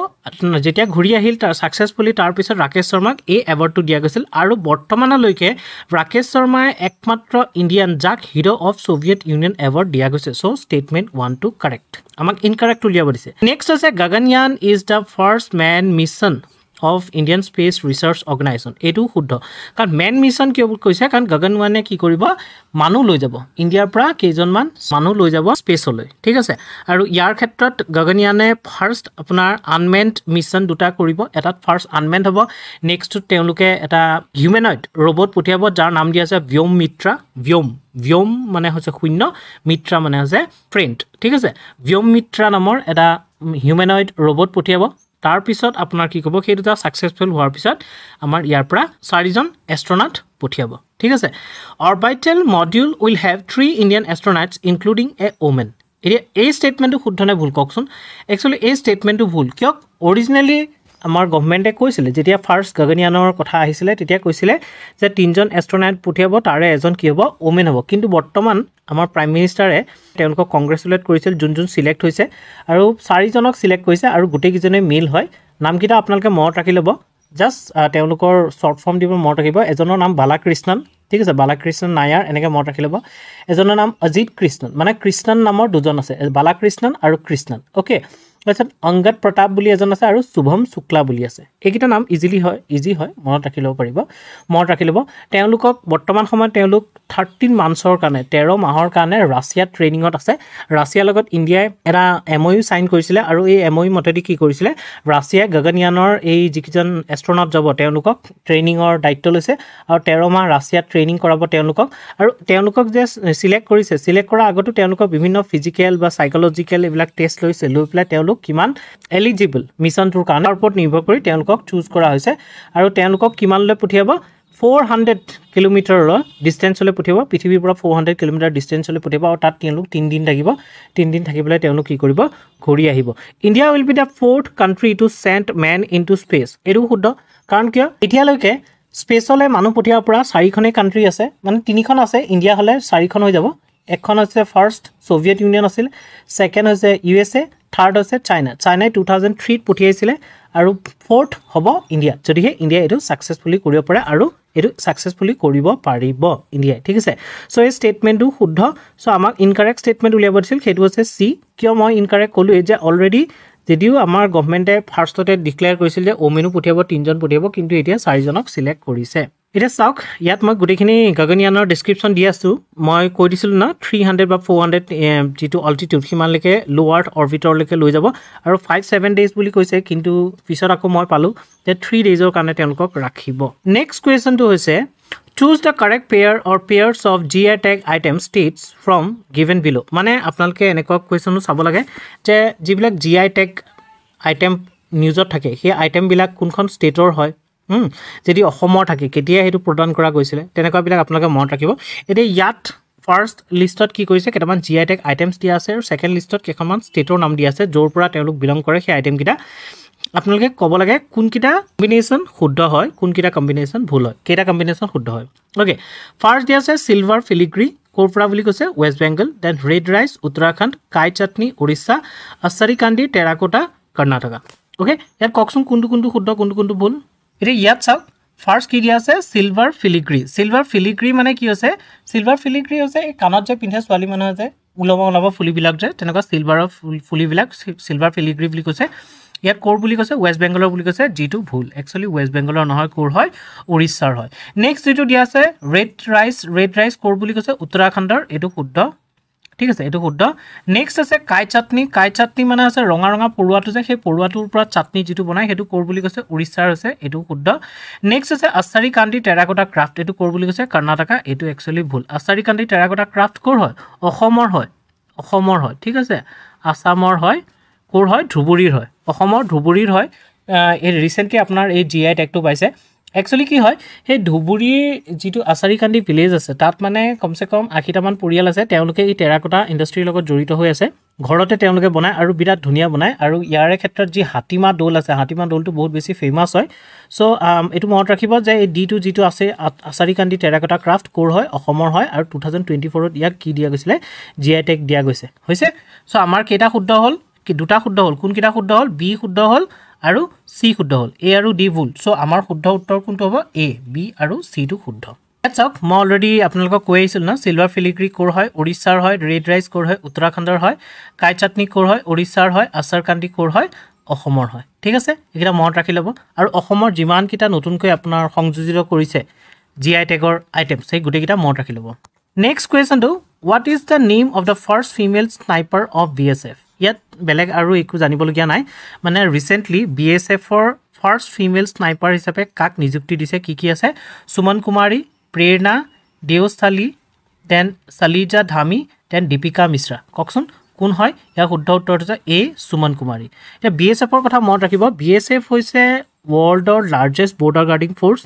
যেতিয়া ঘূৰি আহিল তাৰ ছাকচেছফুলি তাৰপিছত ৰাকেশ শৰ্মাক এই এৱাৰ্ডটো দিয়া গৈছিল আৰু বৰ্তমানলৈকে ৰাকেশ শৰ্মাই একমাত্ৰ ইণ্ডিয়ান যাক hero' of Soviet union award দিয়া গৈছে। So' statement one two correct আমাক ইনকাৰেক্ট উলিয়াব দিছে। নেক্সট হৈছে Gaganyaan is the first men mission of Indian space research organisation এইটো শুদ্ধ। কাৰণ মেন মিছন কিয় কৈছে? কাৰণ গগনৱানে কি কৰিব? মানুহ লৈ যাব। ইণ্ডিয়াৰ পৰা কেইজনমান মানুহ লৈ যাব স্পেচলৈ। ঠিক আছে? আৰু ইয়াৰ ক্ষেত্ৰত গগনয়ানে ফাৰ্ষ্ট আপোনাৰ আনমেণ্ড মিছন দুটা কৰিব। এটাত ফাৰ্ষ্ট আনমেণ্ড হ'ব। নেক্সটটোত তেওঁলোকে এটা হিউমেনইড ৰবট পঠিয়াব যাৰ নাম দিয়া আছে ব্যম মিত্ৰা ব্যম ব্যম মানে হৈছে শূন্য মিত্ৰা মানে হৈছে ফ্ৰেণ্ড ঠিক আছে? ব্যম মিত্ৰা নামৰ এটা হিউমেনইড ৰবট পঠিয়াব। তাৰপিছত আপোনাৰ কি ক'ব সেই দুটা ছাকচেছফুল হোৱাৰ পিছত আমাৰ ইয়াৰ পৰা চাৰিজন এষ্ট্ৰনাট পঠিয়াব। ঠিক আছে? Orbital module will have three Indian astronauts including a women এতিয়া এই ষ্টেটমেণ্টটো শুদ্ধ নে ভুল কওকচোন। একচুৱেলি এই ষ্টেটমেণ্টটো ভুল। কিয়? অৰিজিনেলি আমাৰ গভমেণ্টে কৈছিলে যেতিয়া ফাৰ্ষ্ট গগনয়ানৰ কথা আহিছিলে তেতিয়া কৈছিলে যে তিনিজন এষ্ট্ৰনাইট পঠিয়াব তাৰে এজন কি হ'ব ওমেন হ'ব। কিন্তু বৰ্তমান আমাৰ প্ৰাইম মিনিষ্টাৰে তেওঁলোকক কংগ্ৰেচুলেট কৰিছিল যোন যোন চিলেক্ট হৈছে আৰু চাৰিজনক চিলেক্ট কৰিছে আৰু গোটেইকেইজনে মেইল হয়। নামকেইটা আপোনালোকে মনত ৰাখি ল'ব। জাষ্ট তেওঁলোকৰ শ্বৰ্ট ফৰ্ম দিব মনত ৰাখিব। এজনৰ নাম বালাকৃষ্ণন ঠিক আছে? বালাকৃষ্ণন নায়াৰ এনেকৈ মনত ৰাখি ল'ব। এজনৰ নাম অজিত কৃষ্ণন মানে কৃষ্ণন নামৰ দুজন আছে বালাকৃষ্ণন আৰু কৃষ্ণন অ'কে তাৰপিছত অংগদ প্ৰতাপ বুলি এজন আছে আৰু শুভম শুক্লা বুলি আছে। এইকেইটা নাম ইজিলি হয় ইজি হয় মনত ৰাখি ল'ব পাৰিব মনত ৰাখি ল'ব। তেওঁলোকক বৰ্তমান সময়ত তেওঁলোক থাৰ্টিন মান্থছৰ কাৰণে তেৰ মাহৰ কাৰণে ৰাছিয়াত ট্ৰেইনিঙত আছে। ৰাছিয়াৰ লগত ইণ্ডিয়াই এটা এম অ' ইউ চাইন কৰিছিলে আৰু এই এম অ' ইউ মতেদি কি কৰিছিলে ৰাছিয়াই গগনয়ানৰ এই যিকেইজন এষ্ট্ৰনট যাব তেওঁলোকক ট্ৰেইনিঙৰ দায়িত্ব লৈছে আৰু তেৰ মাহ ৰাছিয়াত ট্ৰেইনিং কৰাব তেওঁলোকক। আৰু তেওঁলোকক যে চিলেক্ট কৰিছে চিলেক্ট কৰাৰ আগতো তেওঁলোকক বিভিন্ন ফিজিকেল বা চাইক'লজিকেল এইবিলাক টেষ্ট লৈছে লৈ পেলাই তেওঁলোক কিমান এলিজিবল মিছনটোৰ কাৰণে। ওপৰত নিৰ্ভৰ কৰি তেওঁলোকক চুজ কৰা হৈছে আৰু তেওঁলোকক কিমানলৈ পঠিয়াব ফ'ৰ হাণ্ড্ৰেড কিলোমিটাৰৰ ডিষ্টেঞ্চলৈ পঠিয়াব পৃথিৱীৰ পৰা ফ'ৰ হাণ্ড্ৰেড কিলোমিটাৰ ডিষ্টেঞ্চলৈ পঠিয়াব আৰু তাত তেওঁলোক তিনিদিন থাকিব। তিনিদিন থাকি পেলাই তেওঁলোক কি কৰিব? ঘূৰি আহিব। India will be the fourth country to send men in to space এইটো শুদ্ধ। কাৰণ কিয়? এতিয়ালৈকে স্পেচলৈ মানুহ পঠিয়াব পৰা চাৰিখনেই কাণ্ট্ৰি আছে। মানে তিনিখন আছে। ইণ্ডিয়া হ'লে চাৰিখন হৈ যাব। এখন হৈছে ফাৰ্ষ্ট ছ'ভিয়েট ইউনিয়ন আছিল। ছেকেণ্ড হৈছে ইউ এছ এ থাৰ্ড হৈছে চাইনা চাইনাই টু থাউজেণ্ড থ্ৰীত পঠিয়াইছিলে। আৰু ফ'ৰ্থ হ'ব ইণ্ডিয়া যদিহে ইণ্ডিয়াই এইটো ছাকচেছফুলি কৰিব পাৰে আৰু এইটো ছাকচেছফুলি কৰিব পাৰিব ইণ্ডিয়াই ঠিক আছে? চ' এই ষ্টেটমেণ্টটো শুদ্ধ। চ' আমাক ইনকাৰেক্ট ষ্টেটমেণ্ট উলিয়াব দিছিল। সেইটো হৈছে চি কিয় মই ইনকাৰেক্ট ক'লোৱেই যে অলৰেডি যদিও আমাৰ গভমেণ্টে ফাৰ্ষ্টতে ডিক্লেয়াৰ কৰিছিল যে অ'মেনো পঠিয়াব তিনিজন পঠিয়াব কিন্তু এতিয়া চাৰিজনক চিলেক্ট কৰিছে। এতিয়া চাওক ইয়াত মই গোটেইখিনি গগনয়ানৰ ডিছক্ৰিপশ্যন দি আছোঁ। মই কৈ দিছিলোঁ ন থ্ৰী হাণ্ড্ৰেড বা ফ'ৰ হাণ্ড্ৰেড যিটো অল্টিটিউড সিমানলৈকে লোৱাৰ্ড অৰ্বিটৰলৈকে লৈ যাব। আৰু ফাইভ ছেভেন ডেইজ বুলি কৈছে কিন্তু পিছত আকৌ মই পালোঁ যে থ্ৰী ডেইজৰ কাৰণে তেওঁলোকক ৰাখিব। নেক্সট কুৱেশ্যনটো হৈছে choose the correct pair or pairs of G I tag item states from given below' মানে আপোনালোকে এনেকুৱা কুৱেশ্যনো চাব লাগে যে যিবিলাক জি আই টেগ আইটেম নিউজত থাকে সেই আইটেমবিলাক কোনখন ষ্টেটৰ হয়? যদি অসমৰ থাকে কেতিয়া সেইটো প্ৰদান কৰা গৈছিলে তেনেকুৱাবিলাক আপোনালোকে মনত ৰাখিব। এতিয়া ইয়াত ফাৰ্ষ্ট লিষ্টত কি কৰিছে কেইটামান জি আই টেক আইটেমছ দিয়া আছে আৰু ছেকেণ্ড লিষ্টত কেইখনমান ষ্টেটৰ নাম দিয়া আছে য'ৰ পৰা তেওঁলোক বিলং কৰে সেই আইটেমকেইটা আপোনালোকে ক'ব লাগে কোনকেইটা কম্বিনেশ্যন শুদ্ধ হয় কোনকেইটা কম্বিনেশ্যন ভুল হয় কেইটা কম্বিনেশ্যন শুদ্ধ হয়। অ'কে ফাৰ্ষ্ট দিয়া আছে চিলভাৰ ফিলিগ্ৰী ক'ৰ পৰা বুলি কৈছে? West Bengal then red rice Uttarakhand kai chutney Orissa আচাৰিকান্দি terracotta Karnataka okay ইয়াত কওকচোন কোনটো কোনটো শুদ্ধ কোনটো কোনটো ভুল? এতিয়া ইয়াত চাওক ফাৰ্ষ্ট কি দিয়া আছে? চিলভাৰ ফিলিগ্ৰী চিলভাৰ ফিলিগ্ৰী মানে কি হৈছে? চিলভাৰ ফিলিগ্ৰী হৈছে এই কাণত যে পিন্ধে ছোৱালী মানুহে যে ওলাব ওলাব ফুলিবিলাক যে তেনেকুৱা চিলভাৰৰ ফুল ফুলিবিলাক চিলভাৰ ফিলিগ্ৰী বুলি কৈছে। ইয়াত ক'ৰ বুলি কৈছে? ৱেষ্ট বেংগলৰ বুলি কৈছে যিটো ভুল। একচুৱেলি ৱেষ্ট বেংগলৰ নহয় ক'ৰ হয়? উৰিষ্যাৰ হয়। নেক্সট যিটো দিয়া আছে ৰেড ৰাইচ ৰেড ৰাইচ ক'ৰ বুলি কৈছে? উত্তৰাখণ্ডৰ এইটো শুদ্ধ ঠিক আছে এইটো শুদ্ধ। নেক্সট আছে কাই চাটনি কাই চাটনি মানে আছে ৰঙা ৰঙা পৰুৱাটো যে সেই পৰুৱাটোৰ পৰা চাটনি যিটো বনায় সেইটো ক'ৰ বুলি কৈছে? উৰিষ্যাৰ হৈছে এইটো শুদ্ধ। নেক্সট আছে আচাৰী কান্তি টেৰাকটা ক্ৰাফ্ট এইটো ক'ৰ বুলি কৈছে? কৰ্ণাটকা এইটো একচুৱেলি ভুল। আচাৰী কান্তি টেৰাকটা ক্ৰাফ্ট ক'ৰ হয়? অসমৰ হয়। অসমৰ হয় ঠিক আছে? আছামৰ হয় ক'ৰ হয়? ধুবুৰীৰ হয়। অসমৰ ধুবুৰীৰ হয়। এই ৰিচেণ্টলি আপোনাৰ এই জি আই টেগটো পাইছে। একচুৱেলি কি হয় সেই ধুবুৰীৰ যিটো আচাৰীকান্দি ভিলেজ আছে তাত মানে কমচে কম আশীটামান পৰিয়াল আছে তেওঁলোকে এই টেৰাকটা ইণ্ডাষ্ট্ৰীৰ লগত জড়িত হৈ আছে। ঘৰতে তেওঁলোকে বনায় আৰু বিৰাট ধুনীয়া বনায় আৰু ইয়াৰে ক্ষেত্ৰত যি হাতীমাহ দৌল আছে হাতীমাহ দৌলটো বহুত বেছি ফেমাছ হয়। চ' এইটো মনত ৰাখিব যে এই ডিটো যিটো আছে আচাৰীকান্দি টেৰাকটা ক্ৰাফ্ট ক'ৰ হয় অসমৰ হয় আৰু টু থাউজেণ্ড টুৱেণ্টি ফ'ৰত ইয়াক কি দিয়া গৈছিলে জি আই টেক দিয়া গৈছে। হৈছে? চ' আমাৰ কেইটা শুদ্ধ হ'ল? দুটা শুদ্ধ হ'ল? কোনকেইটা শুদ্ধ হ'ল? বি শুদ্ধ হ'ল? আৰু চি শুদ্ধ হ'ল। এ আৰু ডি ভুল। চ' আমাৰ শুদ্ধ উত্তৰ কোনটো হ'ব? এ বি আৰু চিটো শুদ্ধ। চাওক মই অলৰেডি আপোনালোকক কৈ আহিছিলোঁ ন চিলভাৰ ফিলিগ্ৰী ক'ৰ হয় উৰিষ্যাৰ হয় ৰেড ৰাইচ ক'ৰ হয় উত্তৰাখণ্ডৰ হয় কাই চাটনি ক'ৰ হয় উৰিষ্যাৰ হয় আচাৰ কান্তি ক'ৰ হয় অসমৰ হয়। ঠিক আছে? এইকেইটা মনত ৰাখি ল'ব। আৰু অসমৰ যিমানকেইটা নতুনকৈ আপোনাৰ সংযোজিত কৰিছে জি আই টেগৰ আইটেমছ সেই গোটেইকেইটা মনত ৰাখি ল'ব। Next কুৱেশ্যনটো what is the name of the first female sniper of B S F ইয়াত বেলেগ আৰু একো জানিবলগীয়া নাই। মানে ৰিচেণ্টলি বি এছ এফৰ ফাৰ্ষ্ট ফিমেল স্নাইপাৰ হিচাপে কাক নিযুক্তি দিছে কি কি আছে? Suman Kumari Prerna Deochali then Shalija Dhami then Deepika Mishra. কওকচোন কোন হয়? ইয়াৰ শুদ্ধ উত্তৰটো হৈছে এ সুমন কুমাৰী। এতিয়া বি এছ এফৰ কথা মনত ৰাখিব। বি এছ এফ হৈছে ৱৰ্ল্ডৰ largest border guarding force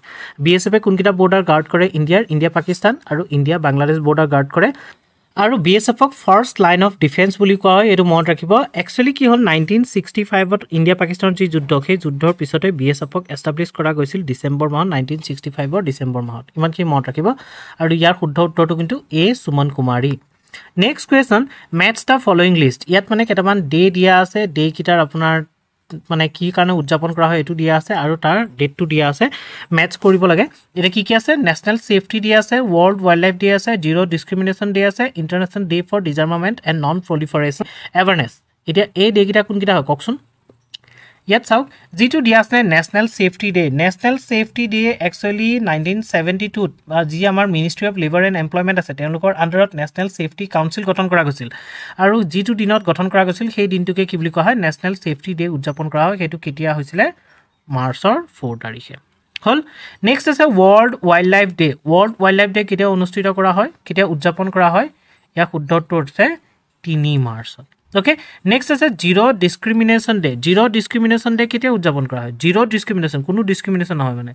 B S এফে কোনকেইটা বৰ্ডাৰ গাৰ্ড কৰে? ইণ্ডিয়াৰ ইণ্ডিয়া পাকিস্তান আৰু ইণ্ডিয়া বাংলাদেশ বৰ্ডাৰ গাৰ্ড কৰে। আৰু বি এছ এফক ফাৰ্ষ্ট লাইন অফ ডিফেন্স বুলি কোৱা হয় এইটো মনত ৰাখিব। একচুৱেলি কি হ'ল নাইনটিন ছিক্সটি ফাইভত ইণ্ডিয়া পাকিস্তানৰ যি যুদ্ধ সেই যুদ্ধৰ পিছতে বি এছ এফক এষ্টাব্লিছ কৰা গৈছিল ডিচেম্বৰ মাহত নাইনটিন ছিক্সটি ফাইভৰ ডিচেম্বৰ মাহত। ইমানখিনি মনত ৰাখিব। আৰু ইয়াৰ শুদ্ধ উত্তৰটো কিন্তু A. Suman Kumari. Next question match the following list ইয়াত মানে কেইটামান ডে দিয়া আছে। ডে'কেইটাৰ আপোনাৰ মানে কি কাৰণে উদযাপন কৰা হয় এইটো দিয়া আছে আৰু তাৰ ডেটটো দিয়া আছে। মেটচ কৰিব লাগে। এতিয়া কি কি আছে? নেশ্যনেল ছেফটি দিয়া আছে ৱৰ্ল্ড ৱাইল্ড লাইফ ডে আছে জিৰ' ডিছক্ৰিমিনেশ্যন ডে আছে international day for disarmament and non proliferation awareness এতিয়া এই ডে'কেইটা কোনকেইটা হয়? কওকচোন। ইয়াত চাওক যিটো দিয়া আছিলে national safety day national safety day actually nineteen seventy টুত যি আমাৰ ministry of labour and employment আছে তেওঁলোকৰ আণ্ডাৰত নেশ্যনেল ছেফটি কাউঞ্চিল গঠন কৰা গৈছিল। আৰু যিটো দিনত গঠন কৰা গৈছিল সেই দিনটোকে কি বুলি কোৱা হয়? নেশ্যনেল ছেফটি ডে উদযাপন কৰা হয়। সেইটো কেতিয়া হৈছিলে? মাৰ্চৰ ফ'ৰ তাৰিখে। হ'ল নেক্সট আছে world wildlife day world wildlife day কেতিয়া অনুষ্ঠিত কৰা হয়? কেতিয়া উদযাপন কৰা হয়? ইয়াৰ শুদ্ধটো হৈছে তিনি মাৰ্চত। অ'কে নেক্সট আছে zero' discrimination day zero' discrimination day কেতিয়া উদযাপন কৰা হয়? জিৰ' ডিছক্ৰিমিনেশ্যন কোনো ডিছক্ৰিমিনেশ্যন নহয় মানে।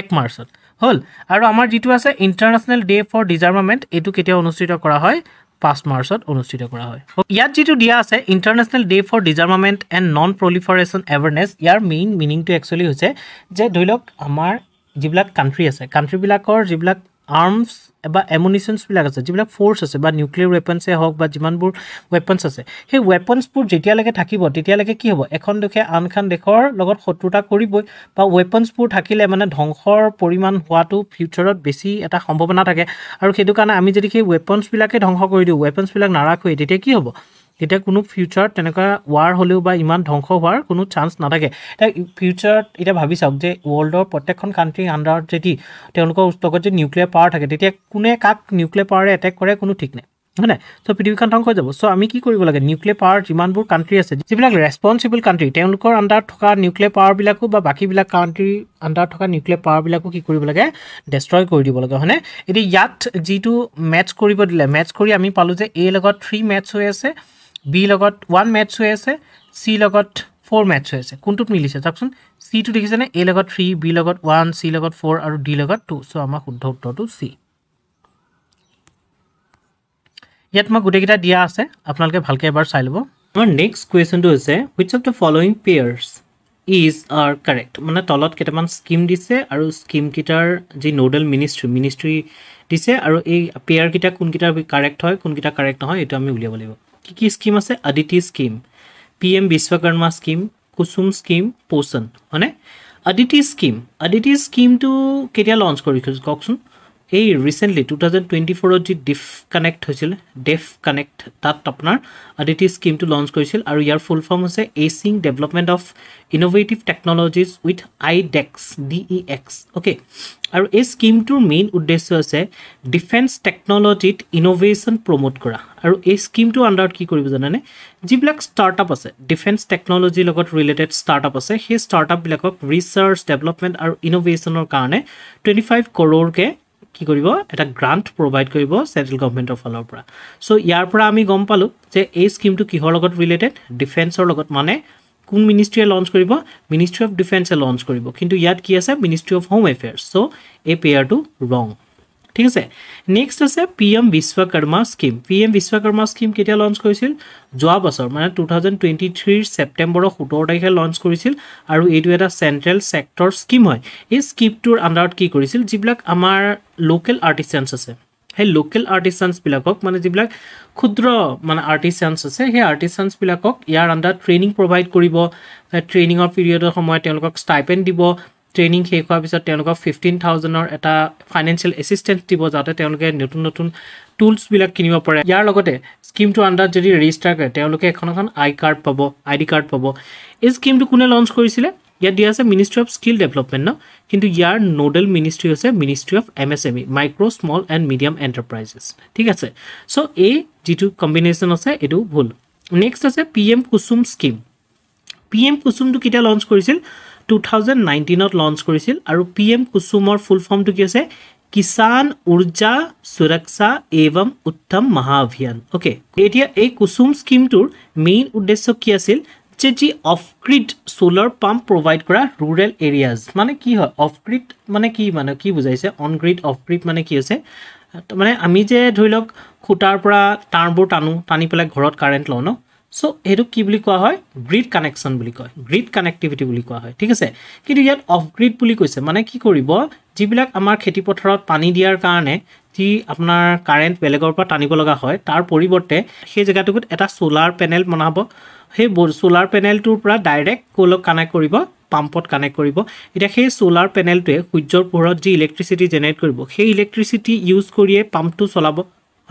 এক মাৰ্চত। হ'ল আৰু আমাৰ যিটো আছে ইণ্টাৰনেশ্যনেল ডে ফৰ ডিজাৰ্মামেণ্ট এইটো কেতিয়া অনুষ্ঠিত কৰা হয়? পাঁচ মাৰ্চত অনুষ্ঠিত কৰা হয়। ইয়াত যিটো দিয়া আছে international day for disarmament and non proliferation awareness year main মিনিংটো একচুৱেলি হৈছে যে ধৰি লওক আমাৰ যিবিলাক কাণ্ট্ৰি আছে কাণ্ট্ৰিবিলাকৰ যিবিলাক আৰ্মছ বা এমুনিশ্যনছবিলাক আছে যিবিলাক ফ'ৰ্চ আছে বা নিউক্লিয়াৰ ৱেপনছেই হওক বা যিমানবোৰ ৱেপনছ আছে সেই ৱেপনছবোৰ যেতিয়ালৈকে থাকিব তেতিয়ালৈকে কি হ'ব? এখন দেশে আনখন দেশৰ লগত শত্ৰুতা কৰিবই বা ৱেপনছবোৰ থাকিলে মানে ধ্বংসৰ পৰিমাণ হোৱাটো ফিউচাৰত বেছি এটা সম্ভাৱনা থাকে। আৰু সেইটো কাৰণে আমি যদি সেই ৱেপনছবিলাকে ধ্বংস কৰি দিওঁ ৱেপনছবিলাক নাৰাখোৱেই তেতিয়া কি হ'ব? তেতিয়া কোনো ফিউচাৰত তেনেকুৱা ৱাৰ হ'লেও বা ইমান ধ্বংস হোৱাৰ কোনো চান্স নাথাকে। এতিয়া ফিউচাৰত এতিয়া ভাবি চাওক যে ৱৰ্ল্ডৰ প্ৰত্যেকখন কাণ্ট্ৰিৰ আণ্ডাৰত যদি তেওঁলোকৰ লগত যদি নিউক্লিয়াৰ পাৱাৰ থাকে তেতিয়া কোনে কাক নিউক্লিয়াৰ পাৱাৰে এটেক কৰে কোনো ঠিক নাই হয় নাই? চ' পৃথিৱীখন ধ্বংস হৈ যাব। চ' আমি কি কৰিব লাগে? নিউক্লিয়াৰ পাৱাৰ যিমানবোৰ কাণ্ট্ৰি আছে যিবিলাক ৰেচপনচিবল কাণ্ট্ৰি তেওঁলোকৰ আণ্ডাৰত থকা নিউক্লিয়াৰ পাৱাৰবিলাকো বা বাকীবিলাক কাণ্ট্ৰিৰ আণ্ডাৰত থকা নিউক্লিয়াৰ পাৱাৰবিলাকো কি কৰিব লাগে? ডেষ্ট্ৰয় কৰি দিব লাগে হয়নে এতিয়া ইয়াত যিটো মেটচ কৰিব দিলে মেটচ কৰি আমি পালোঁ যে এ লগত থ্ৰী মেটচ হৈ আছে বি লগত ওৱান মেটচ হৈ আছে চি লগত ফ'ৰ মেটচ হৈ আছে। কোনটোত মিলিছে? চাওকচোন। চিটো দেখিছেনে? এ লগত থ্ৰী বি লগত ওৱান চি লগত ফ'ৰ আৰু ডি লগত টু চ' আমাৰ শুদ্ধ উত্তৰটো চি ইয়াত মই গোটেইকেইটা দিয়া আছে। আপোনালোকে ভালকৈ এবাৰ চাই ল'ব। আমাৰ নেক্সট কুৱেশ্যনটো হৈছে which of the following pairs is are correct মানে তলত কেইটামান স্কিম দিছে আৰু স্কিমকেইটাৰ যি ন'ডেল মিনিষ্ট্ৰী মিনিষ্ট্ৰী দিছে আৰু এই পেয়াৰকেইটা কোনকেইটা কাৰেক্ট হয় কোনকেইটা কাৰেক্ট নহয় এইটো আমি উলিয়াব লাগিব। কি কি স্কিম আছে ADITI scheme P M Vishwakarma scheme Kusum scheme Poshan হয়নে আদিতি স্কিম আদিতি স্কিমটো কেতিয়া লঞ্চ কৰিছিল কওকচোন এই ৰিচেণ্টলি টু থাউজেণ্ড টুৱেণ্টি ফ'ৰত যি ডিফ কানেক্ট হৈছিল ডেফ কানেক্ট তাত আপোনাৰ আদিতি স্কিমটো লঞ্চ কৰিছিল আৰু ইয়াৰ ফুল ফৰ্ম হৈছে acing development of innovative technologies with iDEX D E X okay আৰু এই স্কিমটোৰ মেইন উদ্দেশ্য হৈছে ডিফেন্স টেকন'লজিত ইন'ভেশ্যন প্ৰমোট কৰা। আৰু এই স্কিমটোৰ আণ্ডাৰত কি কৰিব জানেনে? যিবিলাক ষ্টাৰ্টআপ আছে ডিফেন্স টেকন'লজিৰ লগত ৰিলেটেড ষ্টাৰ্টআপ আছে সেই ষ্টাৰ্টআপবিলাকক ৰিচাৰ্চ ডেভেলপমেণ্ট আৰু ইন'ভেশ্যনৰ কাৰণে টুৱেণ্টি ফাইভ কৰ'ৰকৈ কি কৰিব? এটা গ্ৰাণ্ট প্ৰভাইড কৰিব চেণ্ট্ৰেল গভমেণ্টৰ ফালৰ পৰা। চ' ইয়াৰ পৰা আমি গম পালোঁ যে এই স্কিমটো কিহৰ লগত ৰিলেটেড ডিফেন্সৰ লগত। মানে কোন মিনিষ্ট্ৰীয়ে লঞ্চ কৰিব? মিনিষ্ট্ৰী অফ ডিফেন্সে লঞ্চ কৰিব। কিন্তু ইয়াত কি আছে? Ministry of home affairs so' এই পেয়াৰটো ৰং ঠিক আছে? নেক্সট আছে P M Vishwakarma scheme P M Vishwakarma scheme কেতিয়া লঞ্চ কৰিছিল? যোৱা বছৰ মানে টু থাউজেণ্ড টুৱেণ্টি থ্ৰীৰ ছেপ্টেম্বৰৰ সোতৰ তাৰিখে লঞ্চ কৰিছিল আৰু এইটো এটা চেণ্ট্ৰেল ছেক্টৰ স্কিম হয়। এই স্কিমটোৰ আণ্ডাৰত কি কৰিছিল? যিবিলাক আমাৰ লোকেল আৰ্টিষ্টানছ আছে। সেই লোকেল আৰ্টিষ্টানছবিলাকক মানে যিবিলাক ক্ষুদ্ৰ মানে আৰ্টিষ্টানছ আছে সেই আৰ্টিষ্টানছবিলাকক ইয়াৰ আণ্ডাৰত ট্ৰেইনিং প্ৰভাইড কৰিব। ট্ৰেইনিঙৰ পিৰিয়ডৰ সময়ত তেওঁলোকক ষ্টাইপেণ্ড দিব। ট্ৰেইনিং শেষ হোৱাৰ পিছত তেওঁলোকক ফিফটিন থাউজেণ্ডৰ এটা ফাইনেন্সিয়েল এছিষ্টেঞ্চ দিব যাতে তেওঁলোকে নতুন নতুন টুলছবিলাক কিনিব পাৰে। ইয়াৰ লগতে স্কিমটোৰ আণ্ডাৰত যদি ৰেজিষ্টাৰ কৰে তেওঁলোকে এখন এখন আই কাৰ্ড পাব আই ডি কাৰ্ড পাব। এই স্কিমটো কোনে লঞ্চ কৰিছিলে? ইয়াত দিয়া আছে মিনিষ্ট্ৰী অফ স্কিল ডেভেলপমেণ্ট ন? কিন্তু ইয়াৰ নোডেল মিনিষ্ট্ৰী হৈছে ministry of M S M E micro' small and medium enterprises ঠিক আছে? চ' এই যিটো কম্বিনেশ্যন আছে এইটো ভুল। নেক্সট আছে P M Kusum scheme P M কুসুমটো কেতিয়া লঞ্চ কৰিছিল? টু থাউজেণ্ড নাইনটিনত লঞ্চ কৰিছিল আৰু পি এম কুসুমৰ ফুল ফৰ্মটো কি আছে? কিষাণ উৰ্জা সুৰক্ষা এৱম উত্তম মহাঅভিযান অ'কে এতিয়া এই কুসুম স্কিমটোৰ মেইন উদ্দেশ্য কি আছিল? যে যি off grid solar pump provide কৰা ৰুৰেল এৰিয়াজ মানে কি হয়? অফ গ্ৰিড মানে কি মানে? কি বুজাইছে? অন গ্ৰিড অফ গ্ৰিড মানে কি হৈছে? মানে আমি যে ধৰি লওক খুটাৰ পৰা তাঁৰবোৰ টানো টানি পেলাই ঘৰত কাৰেণ্ট লওঁ ন? চ' সেইটোক কি বুলি কোৱা হয়? গ্ৰীড কানেকশ্যন বুলি কয়। গ্ৰীড কানেক্টিভিটি বুলি কোৱা হয়। ঠিক আছে? কিন্তু ইয়াত অফ গ্ৰীড বুলি কৈছে। মানে কি কৰিব? যিবিলাক আমাৰ খেতিপথাৰত পানী দিয়াৰ কাৰণে যি আপোনাৰ কাৰেণ্ট বেলেগৰ পৰা টানিব লগা হয় তাৰ পৰিৱৰ্তে সেই জেগাটোত এটা চ'লাৰ পেনেল বনাব। সেই চ'লাৰ পেনেলটোৰ পৰা ডাইৰেক্ট ক'লক কানেক্ট কৰিব পাম্পত কানেক্ট কৰিব। এতিয়া সেই চ'লাৰ পেনেলটোৱে সূৰ্যৰ পোহৰত যি ইলেক্ট্ৰিচিটি জেনেৰেট কৰিব সেই ইলেক্ট্ৰিচিটি ইউজ কৰিয়ে পাম্পটো চলাব।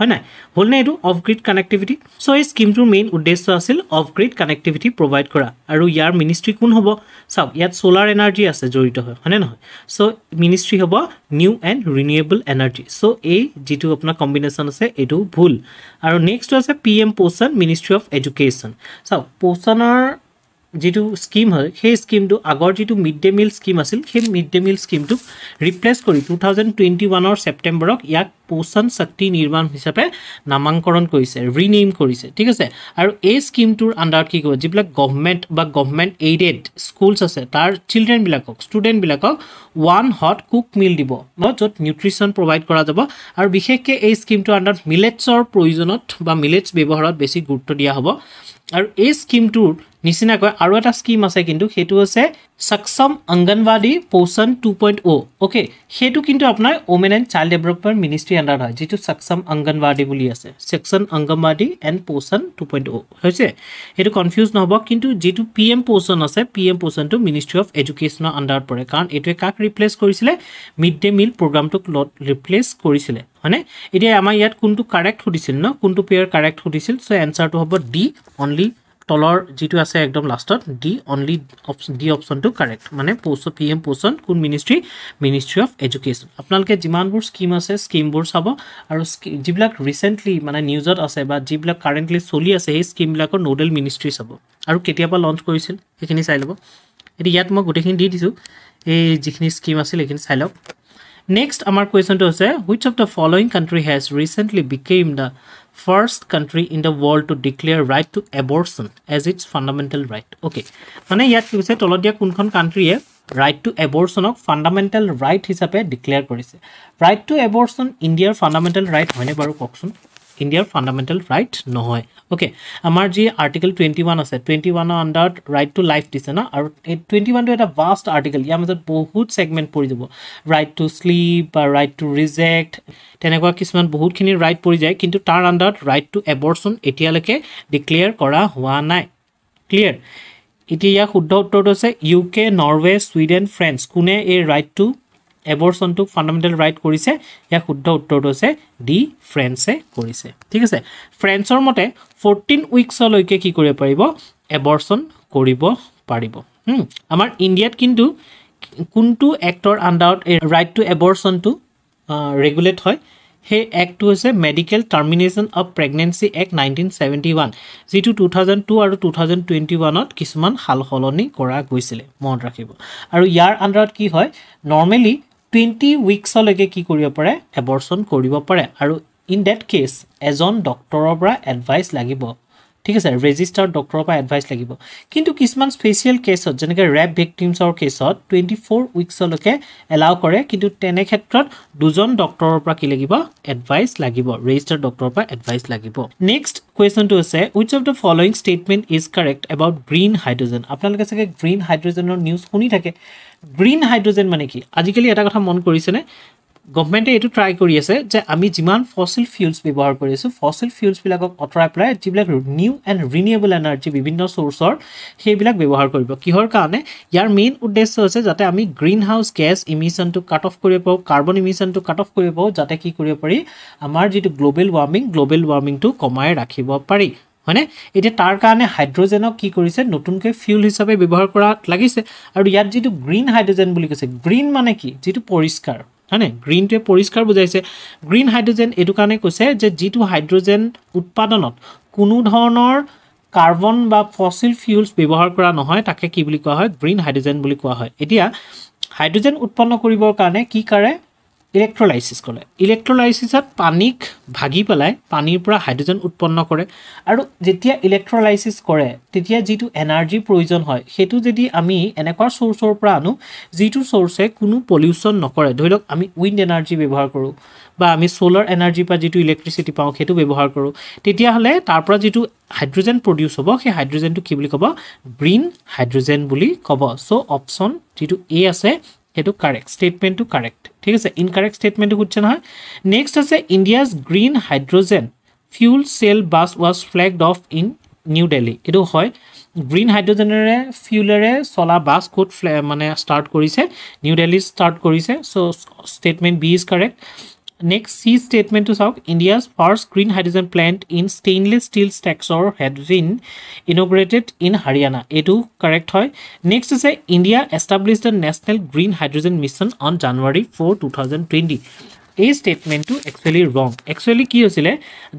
হয় নাই? হ'লনে এইটো অফ গ্ৰিড কানেক্টিভিটি চ' এই স্কিমটোৰ মেইন উদ্দেশ্য আছিল অফ গ্ৰিড কানেক্টিভিটি প্ৰভাইড কৰা। আৰু ইয়াৰ মিনিষ্ট্ৰী কোন হ'ব? চাওক ইয়াত চ'লাৰ এনাৰ্জি আছে জড়িত হয় হয়নে নহয়? চ' মিনিষ্ট্ৰী হ'ব new and renewable energy so' এই যিটো আপোনাৰ কম্বিনেশ্যন আছে এইটো ভুল। আৰু নেক্সটটো আছে P M Poshan ministry of education চাওক পোষণৰ যিটো স্কিম হয় সেই স্কিমটো আগৰ যিটো মিড ডে মিল স্কিম আছিল সেই মিড ডে মিল স্কিমটোক ৰিপ্লেচ কৰি টু থাউজেণ্ড টুৱেণ্টি ওৱানৰ ছেপ্টেম্বৰক ইয়াক পোষণ শক্তি নিৰ্মাণ হিচাপে নামাংকৰণ কৰিছে ৰিনেইম কৰিছে ঠিক আছে? আৰু এই স্কিমটোৰ আণ্ডাৰত কি কৰিব যিবিলাক গভমেণ্ট বা গভমেণ্ট এইডেড স্কুলছ আছে তাৰ চিলড্ৰেনবিলাকক ষ্টুডেণ্টবিলাকক ওৱান হট কুক মিল দিব য'ত নিউট্ৰিশ্যন প্ৰভাইড কৰা যাব আৰু বিশেষকৈ এই স্কিমটোৰ আণ্ডাৰত মিলেটছৰ প্ৰয়োজনত বা মিলেটছ ব্যৱহাৰত বেছি গুৰুত্ব দিয়া হ'ব। আৰু এই স্কিমটোৰ নিচিনাকৈ আৰু এটা স্কিম আছে কিন্তু সেইটো হৈছে সক্ষম অংগনবাদী পোষণ টু পইণ্ট অ' অ'কে সেইটো কিন্তু আপোনাৰ women and child development ministry আণ্ডাৰত হয় যিটো সক্ষম অংগনবাদী বুলি আছে। Section Anganwadi and Poshan two point o' হৈছে? সেইটো কনফিউজ নহ'ব কিন্তু যিটো পি এম পোষণ আছে পি এম পোষণটো মিনিষ্ট্ৰী অফ এডুকেশ্যনৰ আণ্ডাৰত পৰে কাৰণ এইটোৱে কাক ৰিপ্লেচ কৰিছিলে? মিড ডে মিল প্ৰগ্ৰামটোক ৰিপ্লেচ কৰিছিলে হয়নে? এতিয়া আমাৰ ইয়াত কোনটো কাৰেক্ট সুধিছিল ন? কোনটো পেয়াৰ কাৰেক্ট সুধিছিল? চ' এনচাৰটো হ'ব ডি অনলি তলৰ যিটো আছে একদম লাষ্টত ডি অনলি অপশ্যন ডি অপশ্যনটো কাৰেক্ট মানে পষ্ট পি এম পোষণ কোন মিনিষ্ট্ৰী মিনিষ্ট্ৰী অফ এডুকেশ্যন আপোনালোকে যিমানবোৰ স্কিম আছে স্কিমবোৰ চাব আৰু যিবিলাক ৰিচেণ্টলি মানে নিউজত আছে বা যিবিলাক কাৰেণ্টলি চলি আছে সেই স্কিমবিলাকৰ নোডেল মিনিষ্ট্ৰী চাব। আৰু কেতিয়াবা লঞ্চ কৰিছিল সেইখিনি চাই ল'ব। এতিয়া ইয়াত মই গোটেইখিনি দি দিছোঁ। এই যিখিনি স্কিম আছিল সেইখিনি চাই লওক। নেক্সট আমাৰ কুৱেশ্যনটো হৈছে which of the following country has recently became the first country in the world to declare right to abortion as its fundamental right okay মানে ইয়াত কি কৈছে তলত দিয়া কোনখন কাণ্ট্ৰিয়ে ৰাইট টু এবৰ্চনক ফাণ্ডামেণ্টেল ৰাইট হিচাপে ডিক্লেয়াৰ কৰিছে? ৰাইট টু এবৰ্চন ইণ্ডিয়াৰ ফাণ্ডামেণ্টেল ৰাইট হয়নে বাৰু কওকচোন? ইণ্ডিয়াৰ ফাণ্ডামেণ্টেল ৰাইট নহয় অ'কে আমাৰ যি আৰ্টিকেল টুৱেণ্টি ওৱান আছে টুৱেণ্টি ওৱানৰ আণ্ডাৰত ৰাইট টু লাইফ দিছে ন আৰু এই টুৱেণ্টি ওৱানটো এটা ভাষ্ট আৰ্টিকেল ইয়াৰ মাজত বহুত ছেগমেণ্ট পৰি যাব ৰাইট টু শ্লিপ বা ৰাইট টু ৰিজেক্ট তেনেকুৱা কিছুমান বহুতখিনি ৰাইট পৰি যায় কিন্তু তাৰ আণ্ডাৰত ৰাইট টু এবৰ্চন এতিয়ালৈকে ডিক্লেয়াৰ কৰা হোৱা নাই ক্লিয়াৰ এতিয়া ইয়াৰ শুদ্ধ উত্তৰটো হৈছে U K Norway Sweden France কোনে এই ৰাইট টু এবৰচনটোক ফাণ্ডামেণ্টেল ৰাইট কৰিছে ইয়াৰ শুদ্ধ উত্তৰটো হৈছে ডি ফ্ৰেন্সে কৰিছে। ঠিক আছে? ফ্ৰেন্সৰ মতে ফৰ্টিন উইকছলৈকে কি কৰিব পাৰিব? এবৰচন কৰিব পাৰিব। আমাৰ ইণ্ডিয়াত কিন্তু কোনটো এক্টৰ আণ্ডাৰত এই ৰাইট টু এবৰচনটো ৰেগুলেট হয়? সেই এক্টটো হৈছে medical termination of pregnancy act nineteen seventy one যিটো টু থাউজেণ্ড টু আৰু টু থাউজেণ্ড টুৱেণ্টি ওৱানত কিছুমান সাল সলনি কৰা গৈছিলে। মনত ৰাখিব। আৰু ইয়াৰ আণ্ডাৰত কি হয়? নৰ্মেলি টুৱেণ্টি উইকছলৈকে কি কৰিব পাৰে? এবৰচন কৰিব পাৰে। আৰু ইন ডেট কেছ এজন ডক্টৰৰ পৰা এডভাইচ লাগিব। ঠিক আছে ৰেজিষ্টাৰ্ড ডক্টৰৰ পৰা এডভাইচ লাগিব। কিন্তু কিছুমান স্পেচিয়েল কেছত যেনেকৈ ৰেপ ভিক্টিমছৰ কেছত টুৱেণ্টি ফ'ৰ উইকছলৈকে এলাউ কৰে কিন্তু তেনে ক্ষেত্ৰত দুজন ডক্টৰৰ পৰা কি লাগিব? এডভাইচ লাগিব ৰেজিষ্টাৰ্ড ডক্টৰৰ পৰা এডভাইচ লাগিব। নেক্সট কুৱেশ্যনটো হৈছে which of the following statement is correct about green hydrogen আপোনালোকে চাগে গ্ৰীণ হাইড্ৰজেনৰ নিউজ শুনি থাকে। গ্ৰীণ হাইড্ৰজেন মানে কি? আজিকালি এটা কথা মন কৰিছেনে? গভমেণ্টে এইটো ট্ৰাই কৰি আছে যে আমি যিমান ফচিল ফিউলছ ব্যৱহাৰ কৰি আছোঁ ফচিল ফিউলছবিলাকক আঁতৰাই পেলাই যিবিলাক নিউ এণ্ড ৰিনিউৱেবল এনাৰ্জি বিভিন্ন চ'ৰ্চৰ সেইবিলাক ব্যৱহাৰ কৰিব। কিহৰ কাৰণে? ইয়াৰ মেইন উদ্দেশ্য হৈছে যাতে আমি গ্ৰীণ হাউচ গেছ ইমিশ্যনটো কাট অফ কৰিব পাৰোঁ কাৰ্বন ইমিশ্যনটো কাট অফ কৰিব পাৰোঁ যাতে কি কৰিব পাৰি আমাৰ যিটো গ্ল'বেল ৱাৰ্মিং গ্ল'বেল ৱাৰ্মিংটো কমাই ৰাখিব পাৰি। হয়নে? এতিয়া তাৰ কাৰণে হাইড্ৰজেনক কি কৰিছে? নতুনকৈ ফিউল হিচাপে ব্যৱহাৰ কৰা লাগিছে। আৰু ইয়াত যিটো গ্ৰীণ হাইড্ৰজেন বুলি কৈছে গ্ৰীণ মানে কি? যিটো পৰিষ্কাৰ। হয়নে? গ্ৰীণটোৱে পৰিষ্কাৰ বুজাইছে। গ্ৰীণ হাইড্ৰজেন এইটো কাৰণে কৈছে যে যিটো হাইড্ৰজেন উৎপাদনত কোনো ধৰণৰ কাৰ্বন বা ফচিল ফিউলছ ব্যৱহাৰ কৰা নহয় তাকে কি বুলি কোৱা হয়? গ্ৰীণ হাইড্ৰজেন বুলি কোৱা হয়। এতিয়া হাইড্ৰজেন উৎপন্ন কৰিবৰ কাৰণে কি কৰে? ইলেক্ট্ৰলাইচিছ কৰে ইলেক্ট্ৰলাইচিছত পানীক ভাগি পেলাই পানীৰ পৰা হাইড্ৰজেন উৎপন্ন কৰে। আৰু যেতিয়া ইলেক্ট্ৰলাইচিছ কৰে তেতিয়া যিটো এনাৰ্জিৰ প্ৰয়োজন হয় সেইটো যদি আমি এনেকুৱা চ'ৰ্চৰ পৰা আনো যিটো চ'ৰ্চে কোনো পলিউশ্যন নকৰে। ধৰি লওক আমি উইণ্ড এনাৰ্জি ব্যৱহাৰ কৰোঁ বা আমি ছ'লাৰ এনাৰ্জিৰ পৰা যিটো ইলেক্ট্ৰিচিটি পাওঁ সেইটো ব্যৱহাৰ কৰোঁ। তেতিয়াহ'লে তাৰ পৰা যিটো হাইড্ৰজেন প্ৰডিউচ হ'ব সেই হাইড্ৰজেনটো কি বুলি ক'ব? গ্ৰীণ হাইড্ৰজেন বুলি ক'ব। চ' অপশ্যন যিটো এ আছে সেইটো কাৰেক্ট ষ্টেটমেণ্টটো কাৰেক্ট ঠিক আছে? ইনকাৰেক্ট ষ্টেটমেণ্টটো সুধিছে নহয়। নেক্সট আছে India's green hydrogen fuel cell bus was flagged off in New Delhi এইটো হয় গ্ৰীণ হাইড্ৰজেনেৰে ফিউলেৰে চলা বাছ ক'ত মানে ষ্টাৰ্ট কৰিছে? নিউ দেলহিত ষ্টাৰ্ট কৰিছে so' statement B is correct next C ষ্টেটমেণ্টটো চাওক India's first green hydrogen plant in stainless steel sector had been inaugurated in Haryana এইটো কাৰেক্ট হয় নেক্সট আছে India establish the national green hydrogen mission on January four two thousand twenty এই ষ্টেটমেণ্টটো actually wrong actually কি হৈছিলে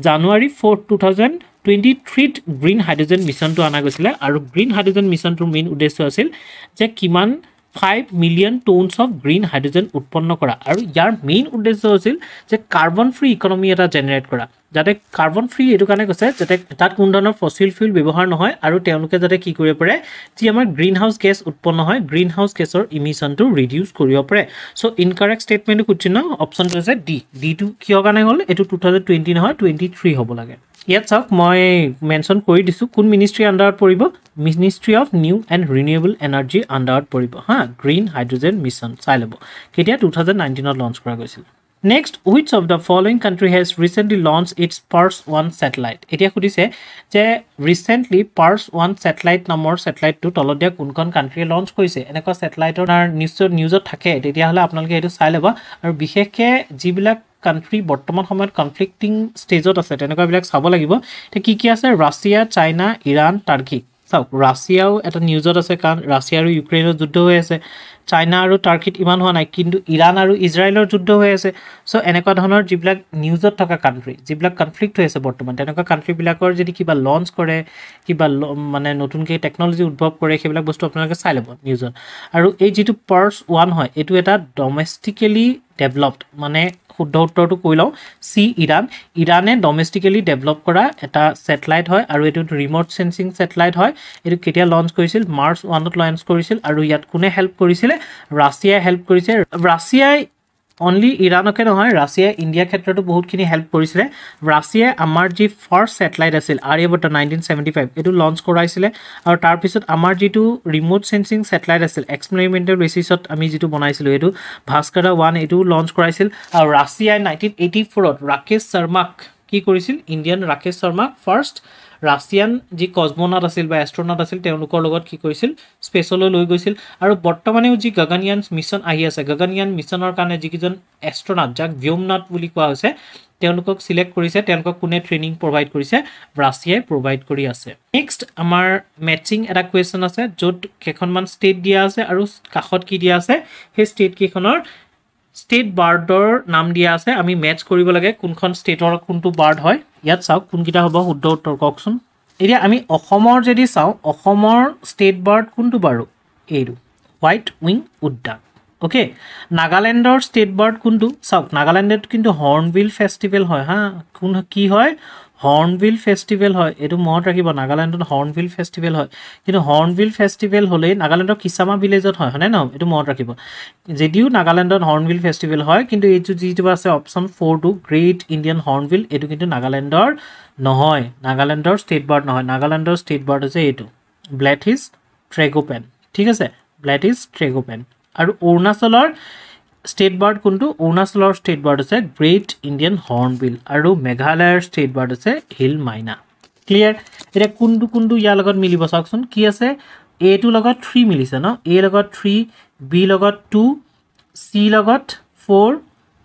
January four two thousand twenty থ্ৰীত green hydrogen মিছনটো অনা গৈছিলে আৰু গ্ৰীণ হাইড্ৰজেন মিছনটোৰ মেইন উদ্দেশ্য আছিল যে কিমান five million tons of green hydrogen উৎপন্ন কৰা। আৰু ইয়াৰ মেইন উদ্দেশ্য হৈছিল যে কাৰ্বন ফ্ৰী ইকনমি এটা জেনেৰেট কৰা। যাতে কাৰ্বন ফ্ৰী এইটো কাৰণে কৈছে যাতে তাত কোনো ধৰণৰ ফচিল ফিউল ব্যৱহাৰ নহয় আৰু তেওঁলোকে যাতে কি কৰিব পাৰে যি আমাৰ গ্ৰীণ হাউচ গেছ উৎপন্ন হয় গ্ৰীণ হাউচ গেছৰ ইমিশ্যনটো ৰিডিউচ কৰিব পাৰে। চ' ইনকাৰেক্ট ষ্টেটমেণ্টটো সুধিছে ন অপশ্যনটো হৈছে ডি ডিটো কিয় কাৰণে হ'ল? এইটো টু থাউজেণ্ড টুৱেণ্টি নহয় টুৱেণ্টি থ্ৰী হ'ব লাগে। ইয়াত চাওক মই মেনশ্যন কৰি দিছোঁ কোন মিনিষ্ট্ৰীৰ আণ্ডাৰত পৰিব। Ministry of new and renewable এনাৰ্জিৰ আণ্ডাৰত পৰিব হা? গ্ৰীণ হাইড্ৰজেন মিছন চাই ল'ব। কেতিয়া? টু থাউজেণ্ড নাইনটিনত লঞ্চ কৰা গৈছিল। Next which of the following country has recently launch its Pars one satellite এতিয়া সুধিছে যে ৰিচেণ্টলি পাৰ্চ ওৱান ছেটেলাইট নামৰ ছেটেলাইটটো তলত দিয়া কোনখন কাণ্ট্ৰিয়ে লঞ্চ কৰিছে? এনেকুৱা ছেটেলাইটৰ নিশ্চয় নিউজত থাকে তেতিয়াহ'লে আপোনালোকে এইটো চাই ল'ব। আৰু বিশেষকৈ যিবিলাক কাণ্ট্ৰি বৰ্তমান সময়ত কনফ্লিক্টিং ষ্টেজত আছে। তেনেকুৱাবিলাক চাব লাগিব। এতিয়া কি কি আছে? Russia China Iran Turkey. চাওক ৰাছিয়াও এটা নিউজত আছে কাৰণ ৰাছিয়া আৰু ইউক্ৰেইনৰ যুদ্ধ হৈ আছে। চাইনা আৰু টাৰ্কিত ইমান হোৱা নাই কিন্তু ইৰাণ আৰু ইজৰাইলৰ যুদ্ধ হৈ আছে। চ' এনেকুৱা ধৰণৰ যিবিলাক নিউজত থকা কাণ্ট্ৰি যিবিলাক কনফ্লিক্ট হৈ আছে বৰ্তমান তেনেকুৱা কাণ্ট্ৰিবিলাকৰ যদি কিবা লঞ্চ কৰে কিবা মানে নতুনকৈ টেকন'লজি উদ্ভৱ কৰে সেইবিলাক বস্তু আপোনালোকে চাই ল'ব নিউজত আৰু এই যিটো পাৰ্চ ওৱান হয় এইটো এটা ডমেষ্টিকেলি ডেভেলপড মানে শুদ্ধ উত্তৰটো কৈ লওঁ। C Iran. ইৰাণে ডমেষ্টিকেলি ডেভেলপ কৰা এটা ছেটেলাইট হয় আৰু এইটো ৰিম'ট চেঞ্চিং ছেটেলাইট হয়। এইটো কেতিয়া লঞ্চ কৰিছিল? মাৰ্চ ওৱানত লঞ্চ কৰিছিল আৰু ইয়াত কোনে হেল্প কৰিছিলে? ৰাছিয়াই হেল্প কৰিছে। ৰাছিয়াই অনলি ইৰাণকে নহয় ৰাছিয়াই ইণ্ডিয়াৰ ক্ষেত্ৰতো বহুতখিনি হেল্প কৰিছিলে। ৰাছিয়াই আমাৰ যি ফাৰ্ষ্ট ছেটেলাইট আছিল আৰ্যভট্ট নাইনটিন ছেভেণ্টি ফাইভ এইটো লঞ্চ কৰাইছিলে। আৰু তাৰপিছত আমাৰ যিটো ৰিম'ট চেঞ্চিং ছেটেলাইট আছিল এক্সপেৰিমেণ্টেল বেচিছত আমি যিটো বনাইছিলোঁ এইটো ভাস্কৰা ওৱান এইটো লঞ্চ কৰাইছিল। আৰু ৰাছিয়াই নাইনটিন এইটি ফ'ৰত ৰাকেশ শৰ্মাক কি কৰিছিল? ইণ্ডিয়ান ৰাকেশ শৰ্মাক ফাৰ্ষ্ট ৰাছিয়ান যি কজমনাট আছিল বা এষ্ট্ৰনাট আছিল তেওঁলোকৰ লগত কি কৰিছিল? স্পেচলৈ লৈ গৈছিল। আৰু বৰ্তমানেও যি গগনয়ান মিছন আহি আছে গগনয়ান মিছনৰ কাৰণে যিকেইজন এষ্ট্ৰনাট যাক ভ্যোমনাট বুলি কোৱা হৈছে তেওঁলোকক চিলেক্ট কৰিছে। তেওঁলোকক কোনে ট্ৰেইনিং প্ৰভাইড কৰিছে? ৰাছিয়াই প্ৰভাইড কৰি আছে। নেক্সট আমাৰ মেটচিং এটা কুৱেশ্যন আছে য'ত কেইখনমান ষ্টেট দিয়া আছে আৰু কাষত কি দিয়া আছে? সেই ষ্টেটকেইখনৰ ষ্টেট বাৰ্ডৰ নাম দিয়া আছে। আমি মেটচ কৰিব লাগে কোনখন ষ্টেটৰ কোনটো বাৰ্ড হয়। ইয়াত চাওক কোনকেইটা হ'ব শুদ্ধ উত্তৰ কওকচোন। এতিয়া আমি অসমৰ যদি চাওঁ অসমৰ ষ্টেট বাৰ্ড কোনটো বাৰু? এইটো হোৱাইট উইং উদ্যান। অ'কে নাগালেণ্ডৰ ষ্টেট বাৰ্ড কোনটো? চাওক নাগালেণ্ডত কিন্তু হৰ্ণবিল ফেষ্টিভেল হয় হা। কোন কি হয়? হৰ্ণবিল ফেষ্টিভেল হয় এইটো মনত ৰাখিব নাগালেণ্ডত হৰ্ণবিল ফেষ্টিভেল হয়। কিন্তু হৰ্ণবিল ফেষ্টিভেল হ'লেই নাগালেণ্ডৰ কিচামা ভিলেজত হয় হয়নে নহয়? এইটো মনত ৰাখিব। যদিও নাগালেণ্ডত হৰ্ণবিল ফেষ্টিভেল হয় কিন্তু এইটো যিটো আছে অপশ্যন ফ'ৰটো গ্ৰেট ইণ্ডিয়ান হৰ্ণবিল এইটো কিন্তু নাগালেণ্ডৰ নহয়। নাগালেণ্ডৰ ষ্টেট বাৰ্ড নহয়। নাগালেণ্ডৰ ষ্টেট বাৰ্ড হৈছে এইটো। Blyth's tragopan. ঠিক আছে? Blyth's tragopan. আৰু অৰুণাচলৰ ষ্টেট বাৰ্ড কোনটো? অৰুণাচলৰ ষ্টেট বাৰ্ড হৈছে গ্ৰেট ইণ্ডিয়ান হৰ্ণবিল আৰু মেঘালয়ৰ ষ্টেট বাৰ্ড হৈছে হিল মাইনা ক্লিয়াৰ এতিয়া কোনটো কোনটো ইয়াৰ লগত মিলিব চাওকচোন? কি আছে? এটোৰ লগত থ্ৰী মিলিছে ন? এ লগত থ্ৰী বি লগত টু চি লগত ফ'ৰ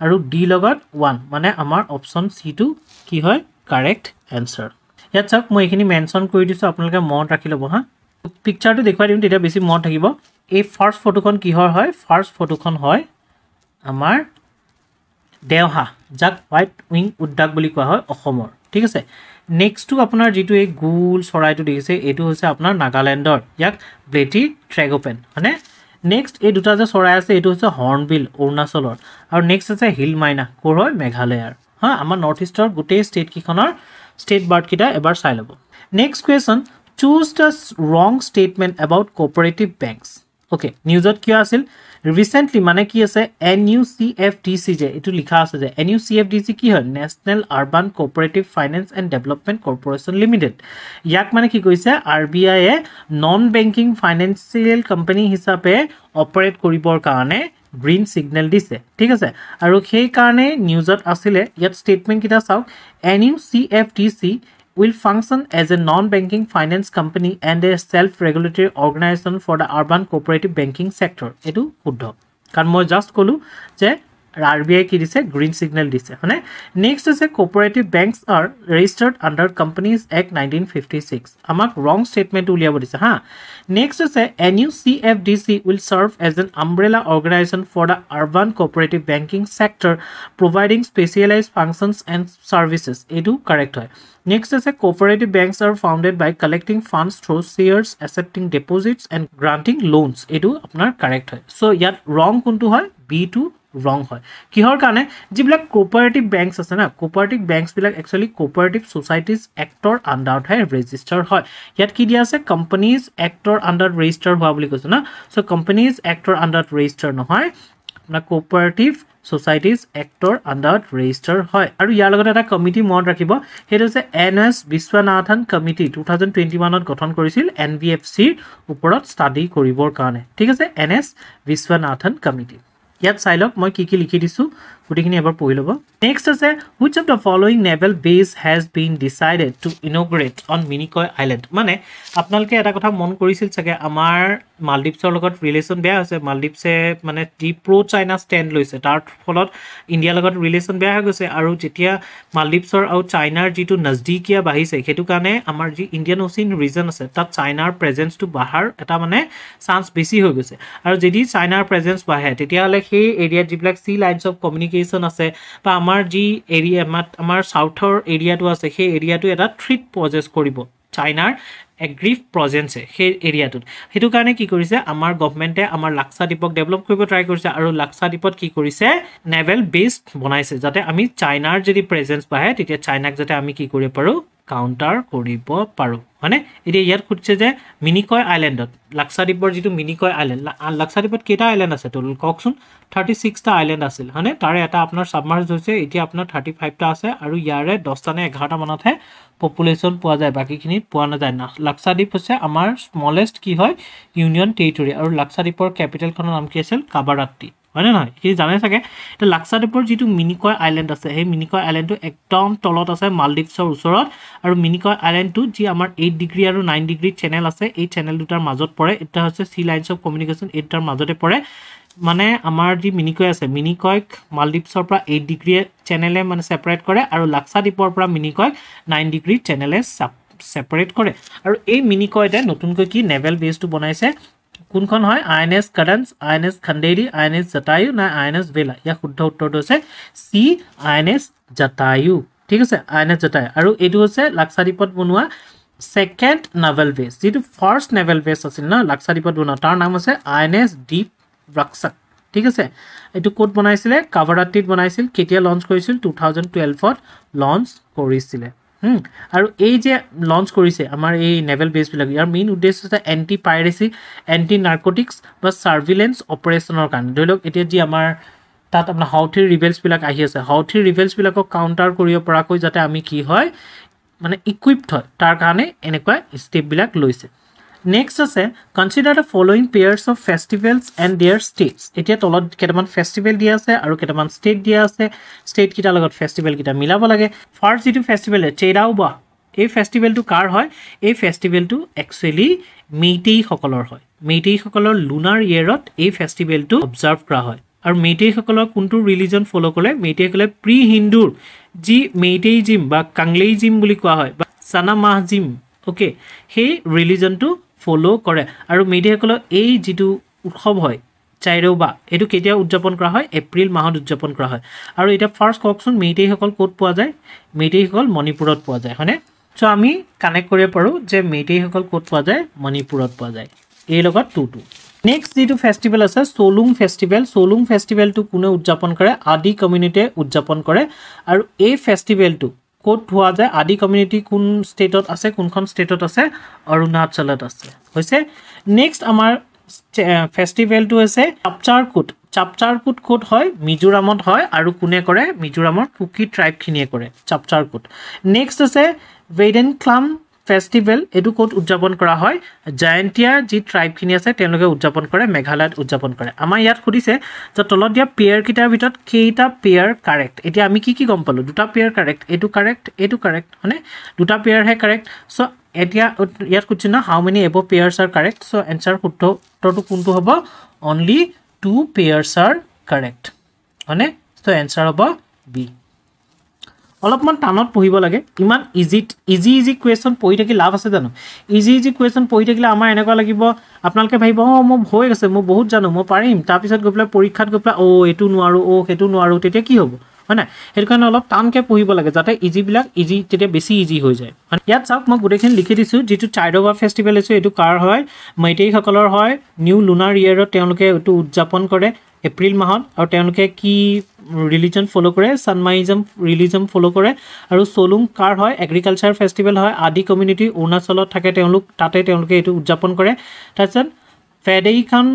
আৰু ডি লগত ওৱান মানে আমাৰ অপশ্যন চিটো কি হয়? কাৰেক্ট এনচাৰ ইয়াত চাওক মই এইখিনি মেনশ্যন কৰি দিছোঁ আপোনালোকে মনত ৰাখি ল'ব হা। পিকচাৰটো দেখুৱাই দিম তেতিয়া বেছি মনত থাকিব। এই ফাৰ্ষ্ট ফটোখন কিহৰ হয়? ফাৰ্ষ্ট ফটোখন হয় আমাৰ দেওহা যাক হোৱাইট উইং উদ্যাগ বুলি কোৱা হয় অসমৰ। ঠিক আছে? নেক্সটটো আপোনাৰ যিটো এই গোল চৰাইটো দেখিছে এইটো হৈছে আপোনাৰ নাগালেণ্ডৰ ইয়াক ব্লেটি ট্ৰেগোপেন হয়নে? নেক্সট এই দুটা যে চৰাই আছে এইটো হৈছে হৰ্ণবিল অৰুণাচলৰ। আৰু নেক্সট আছে হিল মাইনা ক'ৰ হয়? মেঘালয়ৰ। হা আমাৰ নৰ্থ ইষ্টৰ গোটেই ষ্টেটকেইখনৰ ষ্টেট বাৰ্ডকেইটা এবাৰ চাই ল'ব। Next question choose the wrong statement about cooperative banks okay নিউজত কিয় আছিল? ৰিচেণ্টলি মানে কি আছে N U C F D C যে এইটো লিখা আছে যে N U C F D C কি হয় national urban cooperative finance and development corporation limited ইয়াক মানে কি কৈছে আৰ বি আইয়ে নন বেংকিং ফাইনেন্সিয়েল কোম্পানী হিচাপে অপাৰেট কৰিবৰ কাৰণে গ্ৰীণ ছিগনেল দিছে ঠিক আছে আৰু সেইকাৰণে নিউজত আছিলে ইয়াত ষ্টেটমেণ্টকেইটা চাওক N U C F D C will function as a non-banking finance company and a self-regulatory organization for the urban cooperative banking sector. এইটো শুদ্ধ কাৰণ মই জাষ্ট ক'লোঁ যে আৰ বি আই কি দিছে? গ্ৰীণ ছিগনেল দিছে হয়নে? নেক্সট হৈছে cooperative banks are registered under companies act nineteen fifty six আমাক ৰং ষ্টেটমেণ্টটো উলিয়াব দিছে হা? নেক্সট হৈছে N U C F D C will serve as an umbrella organisation for the urban cooperative banking sector providing specialise functions and services এইটো correct হয়। Next আছে cooperative banks are founded by collecting funds through shares accepting deposits and granting loans এইটো আপোনাৰ correct হয়। চ' ইয়াত ৰং কোনটো হয়? বি টু ৰং হয়। কিহৰ কাৰণে? যিবিলাক কোপাৰেটিভ বেংকছ আছে না কোপাৰেটিভ বেংকছবিলাক একচুৱেলি কোপাৰেটিভ ছ'চাইটিজ এক্টৰ আণ্ডাৰতহে ৰেজিষ্টাৰ হয়। ইয়াত কি দিয়া আছে? কোম্পানীজ এক্টৰ আণ্ডাৰত ৰেজিষ্টাৰ হোৱা বুলি কৈছে না। চ' কোম্পানীজ এক্টৰ আণ্ডাৰত ৰেজিষ্টাৰ নহয় আপোনাৰ কোপাৰেটিভ ছ'চাইটিজ এক্টৰ আণ্ডাৰত ৰেজিষ্টাৰ হয়। আৰু ইয়াৰ লগত এটা কমিটি মনত ৰাখিব সেইটো হৈছে N S Viswanathan committee two thousand twenty ওৱানত গঠন কৰিছিল এন বি এফ চিৰ ওপৰত ষ্টাডি কৰিবৰ কাৰণে। ঠিক আছে? এন এছ বিশ্বনাথন কমিটি ইয়াত চাই লওক মই কি কি লিখি দিছোঁ। গোটেইখিনি এবাৰ পঢ়ি ল'ব। নেক্সট আছে which of the following naval base has been decided to inaugurate on Minicoy island মানে আপোনালোকে এটা কথা মন কৰিছিল চাগে আমাৰ মালদ্বীপছৰ লগত ৰিলেশ্যন বেয়া হৈছে। মালদ্বীপছে মানে যি প্ৰ' চাইনা ষ্টেণ্ড লৈছে তাৰ ফলত ইণ্ডিয়াৰ লগত ৰিলেশ্যন বেয়া হৈ গৈছে। আৰু যেতিয়া মালদ্বীপছৰ আৰু চাইনাৰ যিটো নজদিকীয়া বাঢ়িছে সেইটো কাৰণে আমাৰ যি ইণ্ডিয়ান অচিন ৰিজন আছে তাত চাইনাৰ প্ৰেজেঞ্চটো বঢ়াৰ এটা মানে চান্স বেছি হৈ গৈছে। আৰু যদি চাইনাৰ প্ৰেজেঞ্চ বাঢ়ে তেতিয়াহ'লে সেই এৰিয়াত যিবিলাক চি লাইনছ অফ কমিউনিকেশ্যন আছে বা আমাৰ যি এৰিয়া আমাৰ চাউথৰ এৰিয়াটো আছে সেই এৰিয়াটো এটা থ্ৰিট প্ৰজেছ কৰিব। চাইনাৰ এগ্ৰিভ প্ৰজেঞ্চে সেই এৰিয়াটোত সেইটো কাৰণে কি কৰিছে আমাৰ গভমেণ্টে আমাৰ লাক্সাদ্বীপক ডেভেলপ কৰিব ট্ৰাই কৰিছে আৰু লাক্সাদ্বীপত কি কৰিছে নেভেল বেছড বনাইছে যাতে আমি চাইনাৰ যদি প্ৰেজেঞ্চ বাঢ়ে তেতিয়া চাইনাক যাতে আমি কি কৰিব পাৰোঁ কাউণ্টাৰ কৰিব পাৰোঁ। হয়নে? এতিয়া ইয়াত সুধিছে যে মিনিকয় আইলেণ্ডত লাক্সাদ্বীপৰ যিটো মিনিকয় আইলেণ্ড লাক্সাদ্বীপত কেইটা আইলেণ্ড আছে তোল কওকচোন থাৰ্টি ছিক্সটা আইলেণ্ড আছিল হয়নে? তাৰে এটা আপোনাৰ ছাবমাৰ্জ হৈছে এতিয়া আপোনাৰ থাৰ্টি ফাইভটা আছে আৰু ইয়াৰে দহটা নে এঘাৰটা মানতহে পপুলেশ্যন পোৱা যায় বাকীখিনিত পোৱা নাযায়। লাক্সাদ্বীপ হৈছে আমাৰ স্মলেষ্ট কি হয়? ইউনিয়ন টেৰিটৰী আৰু লাক্সাদ্বীপৰ কেপিটেলখনৰ নাম কি আছিল? কাবাৰাত্তি হয়নে নহয়? এইখিনি জানে চাগে? এতিয়া লাক্সাদ্বীপৰ যিটো মিনিকয় আইলেণ্ড আছে সেই মিনিকয় আইলেণ্ডটো একদম তলত আছে মালদ্বীপছৰ ওচৰত আৰু মিনিকয় আইলেণ্ডটো যি আমাৰ এইট ডিগ্ৰী আৰু নাইন ডিগ্ৰী চেনেল আছে এই চেনেল দুটাৰ মাজত পৰে। এটা হৈছে চি লাইনছ অফ কমিউনিকেশ্যন এই দুটাৰ মাজতে পৰে। মানে আমাৰ যি মিনিকয় আছে মিনিকয়ক মালদ্বীপছৰ পৰা এইট ডিগ্ৰী চেনেলে মানে ছেপাৰেট কৰে আৰু লাক্সাদ্বীপৰ পৰা মিনিকয়ক নাইন ডিগ্ৰী চেনেলে ছেপাৰেট কৰে। আৰু এই মিনিকয়তে নতুনকৈ কি নেভেল বেছটো বনাইছে কোনখন হয়? I N S কাডান্স I N S Khanderi I N S Jatayu নাই আই এন এছ ভেলা? ইয়াৰ শুদ্ধ উত্তৰটো হৈছে C I N S Jatayu. ঠিক আছে? I N S Jatayu. আৰু এইটো হৈছে লাক্সাদ্বীপত বনোৱা ছেকেণ্ড নাভেল বেছ যিটো ফাৰ্ষ্ট নেভেল বেছ আছিল ন লাক্সাদ্বীপত বনোৱা। তাৰ নাম হৈছে I N S Dweeprakshak ঠিক আছে? এইটো ক'ত বনাইছিলে? কাভাৰাটিত বনাইছিল। কেতিয়া লঞ্চ কৰিছিল? টু থাউজেণ্ড টুৱেলভত লঞ্চ কৰিছিলে। আৰু এই যে লঞ্চ কৰিছে আমাৰ এই নেভেল বেছবিলাক ইয়াৰ মেইন উদ্দেশ্য হৈছে এণ্টি পাইৰেচি এণ্টি নাৰ্কটিক্স বা ছাৰ্ভিলেঞ্চ অপাৰেশ্যনৰ কাৰণে। ধৰি লওক এতিয়া যি আমাৰ তাত আপোনাৰ হাউথিৰ ৰিভেলছবিলাক আহি আছে হাউথিৰ ৰিভেলছবিলাকক কাউণ্টাৰ কৰিব পৰাকৈ যাতে আমি কি হয় মানে ইকুইপড হয় তাৰ কাৰণে এনেকুৱা ষ্টেপবিলাক লৈছে। নেক্সট আছে consider the following pairs of festivals and their states এতিয়া তলত কেইটামান ফেষ্টিভেল দিয়া আছে আৰু কেইটামান ষ্টেট দিয়া আছে। ষ্টেটকেইটাৰ লগত ফেষ্টিভেলকেইটা মিলাব লাগে। ফাৰ্ষ্ট যিটো ফেষ্টিভেল চেৰাওবা এই ফেষ্টিভেলটো কাৰ হয়? এই ফেষ্টিভেলটো একচুৱেলি মেইটেইসকলৰ হয়। মেইটেইসকলৰ লুনাৰ ইয়েৰত এই ফেষ্টিভেলটো অবজাৰ্ভ কৰা হয়। আৰু মেইটেইসকলৰ কোনটো ৰিলিজন ফ'ল' কৰে? মেইটেইসকলে প্ৰি হিন্দুৰ যি মেইটেইজিম বা কাংলেইজিম বুলি কোৱা হয় বা চানামাহজিম অ'কে সেই ৰিলিজনটো ফ'ল' কৰে। আৰু মেইটেইসকলৰ এই যিটো উৎসৱ হয় চাইৰৌবা এইটো কেতিয়া উদযাপন কৰা হয়? এপ্ৰিল মাহত উদযাপন কৰা হয়। আৰু এতিয়া ফাৰ্ষ্ট কওকচোন মেইটেইসকল ক'ত পোৱা যায়? মেইটেইসকল মণিপুৰত পোৱা যায় হয়নে? চ' আমি কানেক্ট কৰিব পাৰোঁ যে মেইটেইসকল ক'ত পোৱা যায়? মণিপুৰত পোৱা যায়। এই লগত টু টু নেক্সট যিটো ফেষ্টিভেল আছে চৌলুং ফেষ্টিভেল চৌলুং ফেষ্টিভেলটো কোনে উদযাপন কৰে? আদি কমিউনিটিয়ে উদযাপন কৰে। আৰু এই ফেষ্টিভেলটো ক'ত পোৱা যায় আদি কমিউনিটি কোন ষ্টেটত আছে কোনখন ষ্টেটত আছে অৰুণাচলত আছে। হৈছে? নেক্সট আমাৰ ফেষ্টিভেলটো হৈছে চাপচাৰ কুট। চাপচাৰ কুট ক'ত হয়? মিজোৰামত হয় আৰু কোনে কৰে? মিজোৰামৰ কুকি ট্ৰাইবখিনিয়ে কৰে চাপচাৰ কুট। নেক্সট আছে ৱেডেন ক্লাম ফেষ্টিভেল এইটো ক'ত উদযাপন কৰা হয়? জয়ন্তীয়া যি ট্ৰাইবখিনি আছে তেওঁলোকে উদযাপন কৰে মেঘালয়ত উদযাপন কৰে। আমাৰ ইয়াত সুধিছে যে তলত দিয়া পেয়াৰকেইটাৰ ভিতৰত কেইটা পেয়াৰ কাৰেক্ট এতিয়া আমি কি কি গম পালোঁ? দুটা পেয়াৰ কাৰেক্ট এইটো কাৰেক্ট এইটো কাৰেক্ট হয়নে? দুটা পেয়াৰহে কাৰেক্ট চ' এতিয়া ইয়াত সুধিছে ন how many of pairs are correct so' answer শুদ্ধ উত্তৰটো কোনটো হ'ব? Only two pairs are correct হয়নে? চ' এনচাৰ হ'ব বি অলপমান টানত পঢ়িব লাগে। ইমান ইজিত ইজি ইজি কুৱেশ্যন পঢ়ি থাকি লাভ আছে জানো? ইজি ইজি কুৱেশ্যন পঢ়ি থাকিলে আমাৰ এনেকুৱা লাগিব আপোনালোকে ভাবিব অঁ মোৰ হৈ গৈছে মই বহুত জানো মই পাৰিম। তাৰপিছত গৈ পেলাই পৰীক্ষাত গৈ পেলাই অ' এইটো নোৱাৰোঁ অ' সেইটো নোৱাৰোঁ তেতিয়া কি হ'ব? হয় নাই? সেইটো কাৰণে অলপ টানকৈ পঢ়িব লাগে যাতে ইজিবিলাক ইজি তেতিয়া বেছি ইজি হৈ যায়। ইয়াত চাওক মই গোটেইখিনি লিখি দিছোঁ যিটো চাইডোবা ফেষ্টিভেল আছে এইটো কাৰ হয়? মেইটেইসকলৰ হয়। নিউ লুনাৰ ইয়েৰত তেওঁলোকে এইটো উদযাপন কৰে। এপ্ৰিল মাহত আৰু তেওঁলোকে কি ৰিলিজন ফ'ল' কৰে? ছানমাইজম ৰিলিজন ফ'ল' কৰে। আৰু চলুং কাৰ হয় এগ্ৰিকালচাৰ ফেষ্টিভেল হয় আদি কমিউনিটি অৰুণাচলত থাকে তেওঁলোক তাতে তেওঁলোকে এইটো উদযাপন কৰে। তাৰপিছত ফেডেইখান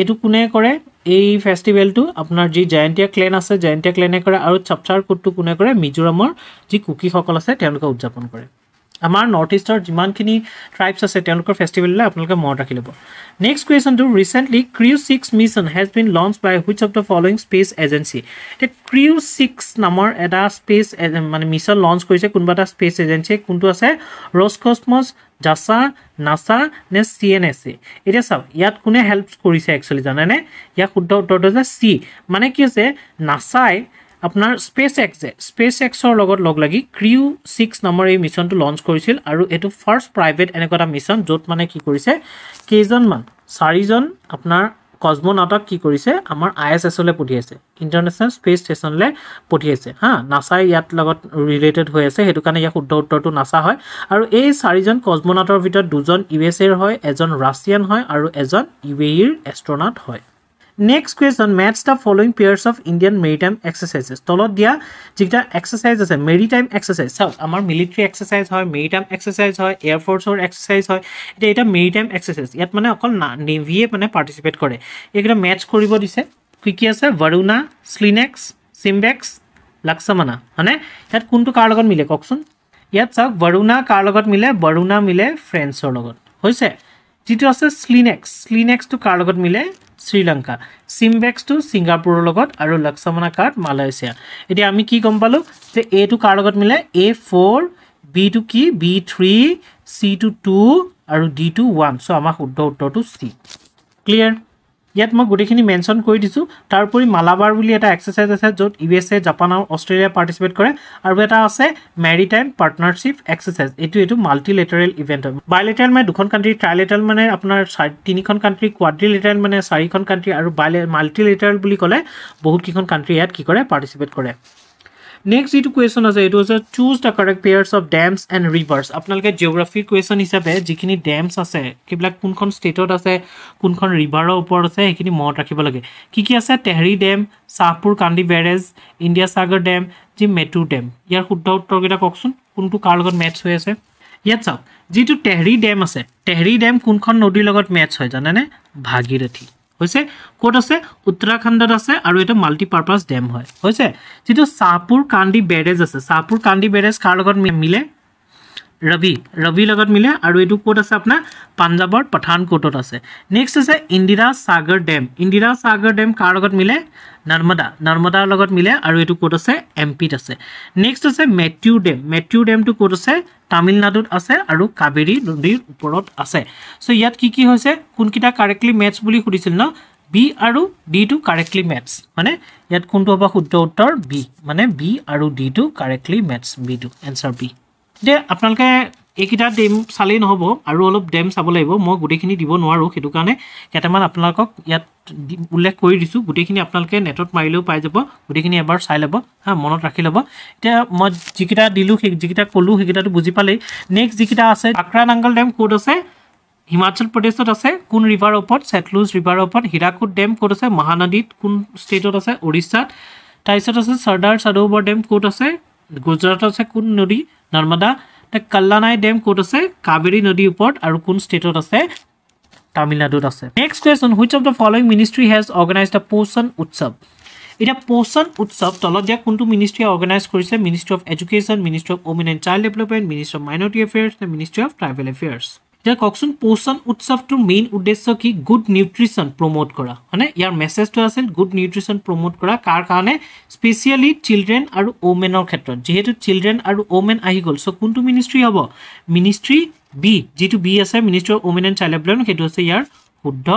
এইটো কোনে কৰে? এই ফেষ্টিভেলটো আপোনাৰ যি জয়ন্তীয়া ক্লেন আছে জয়ন্তীয়া ক্লেনে কৰে আৰু চাপচাৰ কোটটো কোনে কৰে? মিজোৰামৰ যি কুকিসকল আছে তেওঁলোকে উদযাপন কৰে। আমাৰ নৰ্থ ইষ্টৰ যিমানখিনি ট্ৰাইবছ আছে তেওঁলোকৰ ফেষ্টিভেললৈ আপোনালোকে মনত ৰাখি ল'ব। Next কুৱেশ্যনটো recently crew six mission has been launch by which of the following space agency এতিয়া ক্ৰিউ ছিক্স নামৰ এটা স্পেচ মানে মিছন লঞ্চ কৰিছে কোনোবা এটা স্পেচ এজেঞ্চিয়ে কোনটো আছে? ৰছকছমছ জাছা নাচা নে চি এন এছ চি এতিয়া চাওক ইয়াত কোনে হেল্প কৰিছে একচুৱেলি জানেনে? ইয়াৰ শুদ্ধ উত্তৰটো হৈছে চি মানে কি হৈছে? নাচাই আপোনাৰ স্পেচ এক্স স্পেচ এক্সৰ লগত লগ লাগি ক্ৰিউ ছিক্স নামৰ এই মিছনটো লঞ্চ কৰিছিল আৰু এইটো ফাৰ্ষ্ট প্ৰাইভেট এনেকুৱা এটা মিছন য'ত মানে কি কৰিছে কেইজনমান চাৰিজন আপোনাৰ কজমনাটক কি কৰিছে আমাৰ আই এছ এছলৈ পঠিয়াইছে ইণ্টাৰনেশ্যনেল স্পেচ ষ্টেচনলৈ পঠিয়াইছে হা নাচাই ইয়াত লগত ৰিলেটেড হৈ আছে সেইটো কাৰণে ইয়াৰ শুদ্ধ উত্তৰটো নাচা হয় আৰু এই চাৰিজন কজমনাটৰ ভিতৰত দুজন ইউ এছ এৰ হয় এজন ৰাছিয়ান হয় আৰু এজন ইউ এ ইৰ এষ্ট্ৰনাট হয়। Next question matches the following pairs of Indian maritime exercises তলত দিয়া যিকেইটা এক্সাৰচাইজ আছে মেৰিটাইম এক্সাৰচাইজ চাওক আমাৰ মিলিটেৰী এক্সাৰচাইজ হয় মেৰিটাইম এক্সাৰচাইজ হয় এয়াৰফ'ৰ্চৰ এক্সাৰচাইজ হয় এতিয়া এতিয়া মেৰিটাইম এক্সাৰচাইজ ইয়াত মানে অকল নেভিয়ে মানে পাৰ্টিচিপেট কৰে। এইকেইটা মেথছ কৰিব দিছে। কি কি আছে? বৰুণা শ্লিনেক্স চিম্বেক্স লাক্সামানা হয়নে? ইয়াত কোনটো কাৰ লগত মিলে কওকচোন? ইয়াত চাওক বৰুণা কাৰ লগত মিলে? বৰুণা মিলে ফ্ৰেণ্ডছৰ লগত। হৈছে? যিটো আছে শ্লিনেক্স শ্লিনেক্সটো কাৰ লগত মিলে? শ্ৰীলংকা চিমবেক্সটো ছিংগাপুৰৰ লগত আৰু লক্ষ্মণা কাৰ্ড মালয়েছিয়া এতিয়া আমি কি গম পালোঁ যে এটো কাৰ লগত মিলে? এ ফ'ৰ বিটো কি? বি থ্ৰী চিটো টু আৰু ডি টু ওৱান চ' আমাৰ শুদ্ধ উত্তৰটো চি ক্লিয়াৰ ইয়াত মই গোটেইখিনি মেনশ্যন কৰি দিছোঁ। তাৰোপৰি মালাবাৰ বুলি এটা এক্সাৰচাইজ আছে য'ত ইউ এছ এ জাপান আৰু অষ্ট্ৰেলিয়া পাৰ্টিচিপেট কৰে। আৰু এটা আছে মেৰিটাইম পাৰ্টনাৰশ্বিপ এক্সাৰচাইজ এইটো এইটো মাল্টিলেটাৰেল ইভেণ্ট হয়। বাইলেটাৰেল মানে দুখন কাণ্ট্ৰি ট্ৰাইলেটাৰেল মানে আপোনাৰ চাৰি তিনিখন কাণ্ট্ৰি কোৱাড্ৰিলেটাৰেল মানে চাৰিখন কাণ্ট্ৰি আৰু বাইলে মাল্টিলেটাৰেল বুলি ক'লে বহুতকেইখন কাণ্ট্ৰি ইয়াত কি কৰে পাৰ্টিচিপেট কৰে। নেক্সট যিটো কুৱেশ্যন আছে এইটো হৈছে choose the correct pairs of dams and rivers আপোনালোকে জিঅ'গ্ৰাফিৰ কুৱেশ্যন হিচাপে যিখিনি ডেমছ আছে সেইবিলাক কোনখন ষ্টেটত আছে কোনখন ৰিভাৰৰ ওপৰত আছে সেইখিনি মনত ৰাখিব লাগে। কি কি আছে? টেহৰী ডেম চাহপুৰ কান্দি বেৰেজ ইণ্ডিয়া সাগৰ ডেম যি মেটু ডেম ইয়াৰ শুদ্ধ উত্তৰকেইটা কওকচোন কোনটো কাৰ লগত মেটছ হৈ আছে? ইয়াত চাওক যিটো টেহৰী ডেম আছে টেহৰী ডেম কোনখন নদীৰ লগত মেটছ হয় জানেনে? ভাগীৰথী। হৈছে? ক'ত আছে? উত্তৰাখণ্ডত আছে আৰু এইটো মাল্টিপাৰ্পাছ ডেম হয়। হৈছে? যিটো চাহপুৰ কান্দি বেৰেজ আছে। চাহপুৰ কান্দি বেৰেজ কাৰ লগত মিলে? ৰবি ৰবিৰ লগত মিলে আৰু এইটো ক'ত আছে আপোনাৰ? পাঞ্জাৱৰ পঠানকোটত আছে। নেক্সট আছে ইন্দিৰা সাগৰ ডেম। ইন্দিৰা সাগৰ ডেম কাৰ লগত মিলে? নৰ্মদা। নৰ্মদাৰ লগত মিলে আৰু এইটো ক'ত আছে? এম পিত আছে। নেক্সট আছে মেথিউ ডেম। মেথিউ ডেমটো ক'ত আছে? তামিলনাডুত আছে আৰু কাবেৰী নদীৰ ওপৰত আছে। চ' ইয়াত কি কি হৈছে? কোনকেইটা কাৰেক্টলি মেথছ বুলি সুধিছিল ন? বি আৰু ডিটো কাৰেক্টলি মেথছ মানে ইয়াত কোনটো হ'ব? শুদ্ধ উত্তৰ বি। মানে বি আৰু ডিটো কাৰেক্টলি মেথছ বিটো এনচাৰ বি এতিয়া আপোনালোকে এইকেইটা ডেম চালেই নহ'ব আৰু অলপ ডেম চাব লাগিব মই গোটেইখিনি দিব নোৱাৰোঁ সেইটো কাৰণে কেইটামান আপোনালোকক ইয়াত উল্লেখ কৰি দিছোঁ। গোটেইখিনি আপোনালোকে নেটত মাৰিলেও পাই যাব গোটেইখিনি এবাৰ চাই ল'ব হা মনত ৰাখি ল'ব। এতিয়া মই যিকেইটা দিলোঁ সেই যিকেইটা ক'লোঁ সেইকেইটাটো বুজি পালেই। নেক্সট যিকেইটা আছে আক্ৰা নাংগল ডেম ক'ত আছে? হিমাচল প্ৰদেশত আছে কোন ৰিভাৰৰ ওপৰত? ছেটলুজ ৰিভাৰৰ ওপৰত। হীৰাকুদ ডেম ক'ত আছে? মহানদীত কোন ষ্টেটত আছে? উৰিষ্যাত তাৰপিছত আছে চৰ্দাৰ সৰোবৰ ডেম ক'ত আছে? গুজৰাটত আছে কোন নদী? নৰ্মদা কল্যাণাই ডেম ক'ত আছে? কাবেৰী নদীৰ ওপৰত আৰু কোন ষ্টেটত আছে? তামিলনাডুত আছে। Next question which of the following ministry has organise the Poshan Utsav এতিয়া পোষণ উৎসৱ তলত দিয়া কোনটো মিনিষ্ট্ৰীয়ে অৰ্গেনাইজ কৰিছে? Ministry of education ministry of women and child development ministry of minority affairs ministry of tribal affairs এতিয়া কওকচোন পোষণ উৎসৱটোৰ মেইন উদ্দেশ্য কি? গুড নিউট্ৰিশ্যন প্ৰমোট কৰা। হয়নে? ইয়াৰ মেছেজটো আছিল গুড নিউট্ৰিশ্যন প্ৰমোট কৰা। কাৰ কাৰণে? স্পেচিয়েলি চিলড্ৰেন আৰু ওমেনৰ ক্ষেত্ৰত। যিহেতু চিলড্ৰেন আৰু ওমেন আহি গ'ল চ' কোনটো মিনিষ্ট্ৰী হ'ব? মিনিষ্ট্ৰী বি যিটো বি আছে ministry of women and child development সেইটো হৈছে ইয়াৰ শুদ্ধ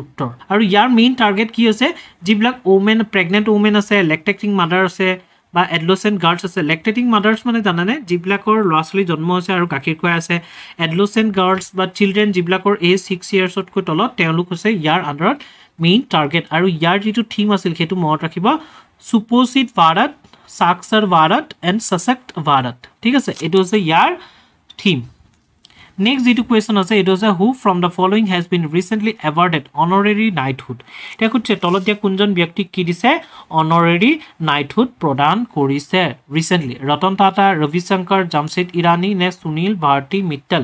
উত্তৰ। আৰু ইয়াৰ মেইন টাৰ্গেট কি হৈছে? যিবিলাক ওমেন প্ৰেগনেণ্ট ওমেন আছে লেকটেক্টিং মাদাৰ আছে বা এডলচেণ্ট গাৰ্লছ আছে। লেকটেটিং মাদাৰ্ছ মানে জানানে? যিবিলাকৰ ল'ৰা ছোৱালী জন্ম হৈছে আৰু গাখীৰ খুৱাই আছে। এডলচেণ্ট গাৰ্লছ বা চিলড্ৰেন যিবিলাকৰ এজ ছিক্স ইয়াৰ্ছতকৈ তলত তেওঁলোক হৈছে ইয়াৰ আণ্ডাৰত মেইন টাৰ্গেট আৰু ইয়াৰ যিটো থিম আছিল সেইটো মনত ৰাখিব। সুপোচিত ভাৰত সাক্ষৰ ভাৰত এণ্ড সশক্ত ভাৰত ঠিক আছে? এইটো হৈছে ইয়াৰ থিম নেক্সট যিটো কুৱেশ্যন আছে এইটো হৈছে who from the following has been recently awarded honorary knighthood এতিয়া সুধিছে তলত দিয়া কোনজন ব্যক্তিক কি দিছে? অনৰেৰী নাইটহুড প্ৰদান কৰিছে। ৰিচেণ্টলি ৰতন টাটা ৰবিশংকৰ জামছেদ ইৰাণী নে সুনীল ভাৰতী মিট্টল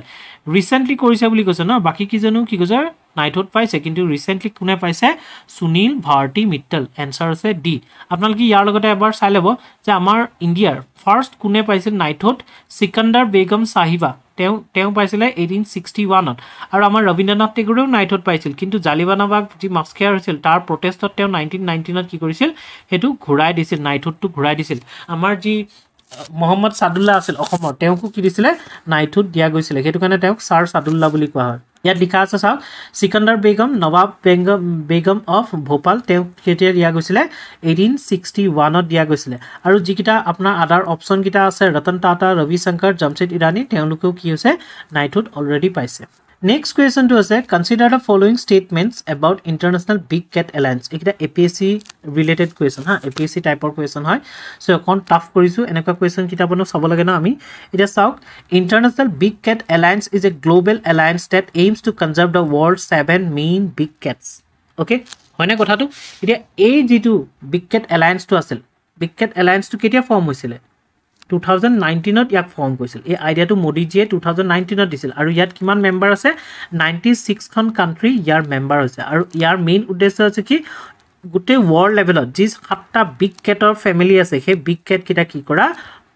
ৰিচেণ্টলি কৰিছে বুলি কৈছে ন? বাকী কেইজনো কি কৈছে? নাইটহুড পাইছে কিন্তু ৰিচেণ্টলি কোনে পাইছে? সুনীল ভাৰতী মিট্টল এনচাৰ হৈছে ডি আপোনালোকে ইয়াৰ লগতে এবাৰ চাই ল'ব যে আমাৰ ইণ্ডিয়াৰ ফাৰ্ষ্ট কোনে পাইছিল নাইটহুড চিকান্দাৰ বেগম চাহিবা তেওঁ তেওঁ পাইছিলে এইটিন ছিক্সটি ওৱানত। আৰু আমাৰ ৰবীন্দ্ৰনাথ টেগোৰেও নাইটহুড পাইছিল। কিন্তু জালিৱানাবাগ যি মাস্কেয়াৰ হৈছিল তাৰ প্ৰটেষ্টত তেওঁ নাইনটিন নাইনটিনত কি কৰিছিল? সেইটো ঘূৰাই দিছিল নাইটহুডটো ঘূৰাই দিছিল। আমাৰ যি মহম্মদ চাদুল্লা আছিল অসমৰ তেওঁকো কি দিছিলে? নাইটহুড দিয়া গৈছিলে। সেইটো কাৰণে তেওঁক ছাৰ চাদুল্লা বুলি কোৱা হয়। ইয়াত লিখা আছে চাওক চিকান্দাৰ বেগম নৱাব বেগম বেগম অফ ভোপাল তেওঁক কেতিয়া দিয়া গৈছিলে? এইটিন ছিক্সটি ওৱানত দিয়া গৈছিলে। আৰু যিকেইটা আপোনাৰ আদাৰ অপশ্যনকেইটা আছে ৰতন টাটা ৰবিশংকৰ জামছেদ ইৰাণী তেওঁলোকেও কি হৈছে? নাইটহুড অলৰেডি পাইছে। নেক্সট কুৱেশ্যনটো আছে consider the following statements about international big cat alliance এইকেইটা A P S C related question হা? এ পি এছ চি টাইপৰ কুৱেশ্যন হয়। চ' অকণ টাফ কৰিছোঁ। এনেকুৱা কুৱেশ্যন কিতাপনো চাব লাগে ন আমি। এতিয়া চাওক international big cat alliance is a global alliance that aims to conserve the world seven main big cats okay হয়নে কথাটো? এতিয়া এই যিটো বিগ কেট এলায়েন্সটো আছিল বিগ কেট এলায়েন্সটো কেতিয়া ফৰ্ম হৈছিলে? টু থাউজেণ্ড নাইনটিনত ইয়াক ফৰ্ম কৰিছিল। এই আইডিয়াটো মোদীজীয়ে টু থাউজেণ্ড নাইনটিনত দিছিল আৰু ইয়াত কিমান মেম্বাৰ আছে? নাইণ্টি ছিক্সখন কাণ্ট্ৰি ইয়াৰ মেম্বাৰ হৈছে। আৰু ইয়াৰ মেইন উদ্দেশ্য হৈছে কি? গোটেই ৱৰ্ল্ড লেভেলত যি সাতটা বিগ কেটৰ ফেমিলি আছে সেই বিগ কেটকেইটা কি কৰা?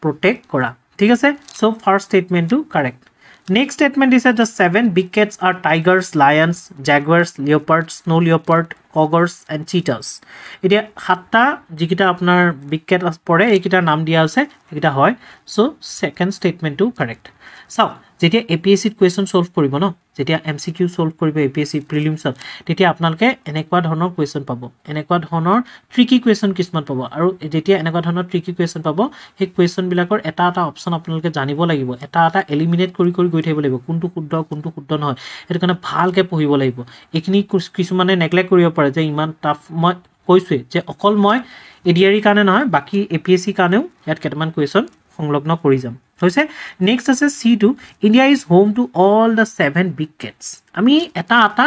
প্ৰটেক্ট কৰা। ঠিক আছে? চ' ফাৰ্ষ্ট ষ্টেটমেণ্টটো কাৰেক্ট নেক্সট ষ্টেটমেণ্ট দিছে the seven big cats are tigers lions jaguars leopard snow' leopard cougars and cheetahs এতিয়া সাতটা যিকেইটা আপোনাৰ বিগ কেট পৰে এইকেইটাৰ নাম দিয়া আছে সেইকেইটা হয়। চ' ছেকেণ্ড ষ্টেটমেণ্টটো কাৰেক্ট চাওক যেতিয়া এ পি এছ চিত কুৱেশ্যন ছল্ভ কৰিব ন যেতিয়া এম চি কিউ ছল্ভ কৰিব এ পি এছ চি প্ৰিলিমছত তেতিয়া আপোনালোকে এনেকুৱা ধৰণৰ কুৱেশ্যন পাব। এনেকুৱা ধৰণৰ ট্ৰিকি কুৱেশ্যন কিছুমান পাব। আৰু যেতিয়া এনেকুৱা ধৰণৰ ট্ৰিকি কুৱেশ্যন পাব সেই কুৱেশ্যনবিলাকৰ এটা এটা অপশ্যন আপোনালোকে জানিব লাগিব। এটা এটা এলিমিনেট কৰি কৰি গৈ থাকিব লাগিব। কোনটো শুদ্ধ কোনটো শুদ্ধ নহয়। সেইটো কাৰণে ভালকৈ পঢ়িব লাগিব। এইখিনি কিছুমানে নেগলেক্ট কৰিব পাৰে যে ইমান টাফ মই কৈছোঁৱেই যে অকল মই এ ডি আৰ ইৰ কাৰণে নহয় বাকী এ পি এছ চিৰ কাৰণেও ইয়াত কেইটামান কুৱেশ্যন সংলগ্ন কৰি যাম। হৈছে নেক্সট আছে C two India is home to all the seven big cats আমি এটা এটা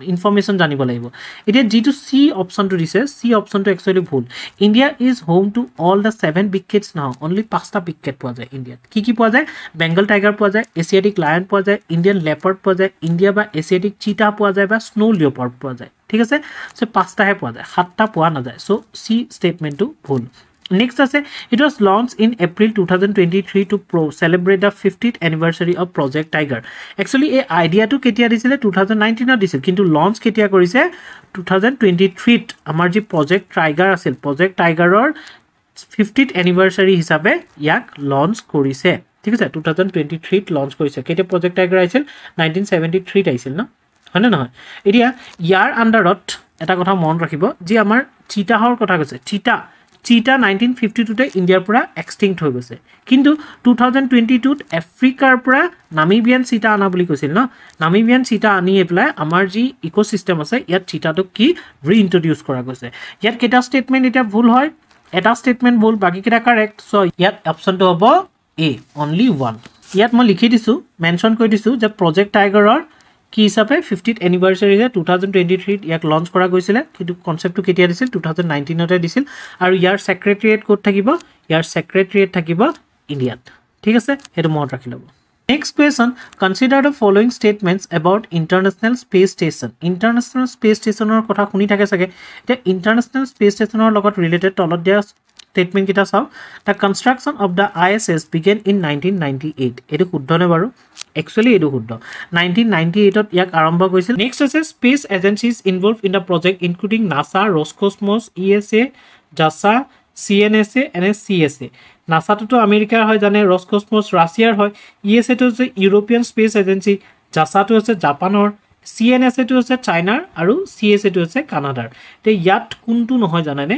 ইনফৰ্মেশ্যন জানিব লাগিব। এতিয়া যিটো চি অপশ্যনটো দিছে চি অপশ্যনটো একচুৱেলি ভুল। India is home to all the seven big cats নহয় অনলি পাঁচটা বিগ কেট পোৱা যায় ইণ্ডিয়াত কি কি পোৱা যায়? বেংগল টাইগাৰ পোৱা যায় এছিয়াটিক লায়ন পোৱা যায় ইণ্ডিয়ান লেপাৰ্ড পোৱা যায় ইণ্ডিয়া বা এছিয়াটিক চিটা পোৱা যায় বা স্ন' লিঅ'পাৰ্ড পোৱা যায়। ঠিক আছে? চ' পাঁচটাহে পোৱা যায় সাতটা পোৱা নাযায়। চ' চি ষ্টেটমেণ্টটো ভুল। নেক্সট আছে it was launch in April two thousand twenty three to pro celebrate the fiftieth anniversary of Project Tiger actually এই আইডিয়াটো কেতিয়া দিছিলে? টু থাউজেণ্ড নাইনটিনত দিছিল কিন্তু লঞ্চ কেতিয়া কৰিছে? টু থাউজেণ্ড টুৱেণ্টি থ্ৰীত আমাৰ যি প্ৰজেক্ট টাইগাৰ আছিল প্ৰজেক্ট টাইগাৰৰ ফিফটিথ এনিভাৰ্চাৰী হিচাপে ইয়াক লঞ্চ কৰিছে। ঠিক আছে টু থাউজেণ্ড টুৱেণ্টি থ্ৰীত লঞ্চ কৰিছে। কেতিয়া প্ৰজেক্ট টাইগাৰ আহিছিল? নাইনটিন ছেভেণ্টি থ্ৰীত আহিছিল ন? হয়নে নহয়? এতিয়া ইয়াৰ আণ্ডাৰত এটা কথা মনত ৰাখিব যি আমাৰ চিতাহৰ কথা কৈছে। চিতা চিটা নাইনটিন ফিফটি টুতে ইণ্ডিয়াৰ পৰা এক্সটিংক্ট হৈ গৈছে। কিন্তু টু থাউজেণ্ড টুৱেণ্টি টুত আফ্ৰিকাৰ পৰা নামিবিয়ান চিটা অনা বুলি কৈছিল ন? নামিবিয়ান চিটা আনি পেলাই আমাৰ যি ইক' ছিষ্টেম আছে ইয়াত চিটাটোক কি ৰিইণ্ট্ৰডিউচ কৰা গৈছে। ইয়াত কেইটা ষ্টেটমেণ্ট এতিয়া ভুল হয়। এটা ষ্টেটমেণ্ট ভুল বাকীকেইটা কাৰেক্ট চ' ইয়াত অপশ্যনটো হ'ব এ অনলি ওৱান ইয়াত মই লিখি দিছোঁ মেনশ্যন কৰি দিছোঁ যে প্ৰজেক্ট টাইগাৰৰ কি হিচাপে? ফিফটিথ এনিভাৰ্চাৰীৰে টু থাউজেণ্ড টুৱেণ্টি থ্ৰীত ইয়াক লঞ্চ কৰা গৈছিলে। কিন্তু কনচেপ্টটো কেতিয়া দিছিল? টু থাউজেণ্ড নাইনটিনতে দিছিল। আৰু ইয়াৰ ছেক্ৰেটেৰিয়েট ক'ত থাকিব? ইয়াৰ ছেক্ৰেটেৰিয়েট থাকিব ইণ্ডিয়াত। ঠিক আছে? সেইটো মনত ৰাখি ল'ব। Next question consider the following statements about international space station international space ষ্টেচনৰ কথা শুনি থাকে চাগে। এতিয়া ইণ্টাৰনেশ্যনেল স্পেচ ষ্টেচনৰ লগত ৰিলেটেড তলত দিয়া ষ্টেটমেণ্টকেইটা চাওক the construction of the I S S began in nineteen ninety eight এইটো শুদ্ধনে বাৰু? একচুৱেলি এইটো শুদ্ধ। নাইনটিন নাইণ্টি এইটত ইয়াক আৰম্ভ কৰিছিল। নেক্সট আছে space agencies involve in the project including NASA Roscosmos E S A জাছা C N S A N S C S A নাছাটোতো আমেৰিকাৰ হয় জানে? ৰছকছমছ ৰাছিয়াৰ হয়। ই এছ এটো হৈছে ইউৰোপিয়ান স্পেচ এজেঞ্চি জাছাটো হৈছে জাপানৰ চি এন এছ এটো হৈছে চাইনাৰ আৰু চি এছ এটো হৈছে কানাডাৰ এতিয়া ইয়াত কোনটো নহয় জানেনে?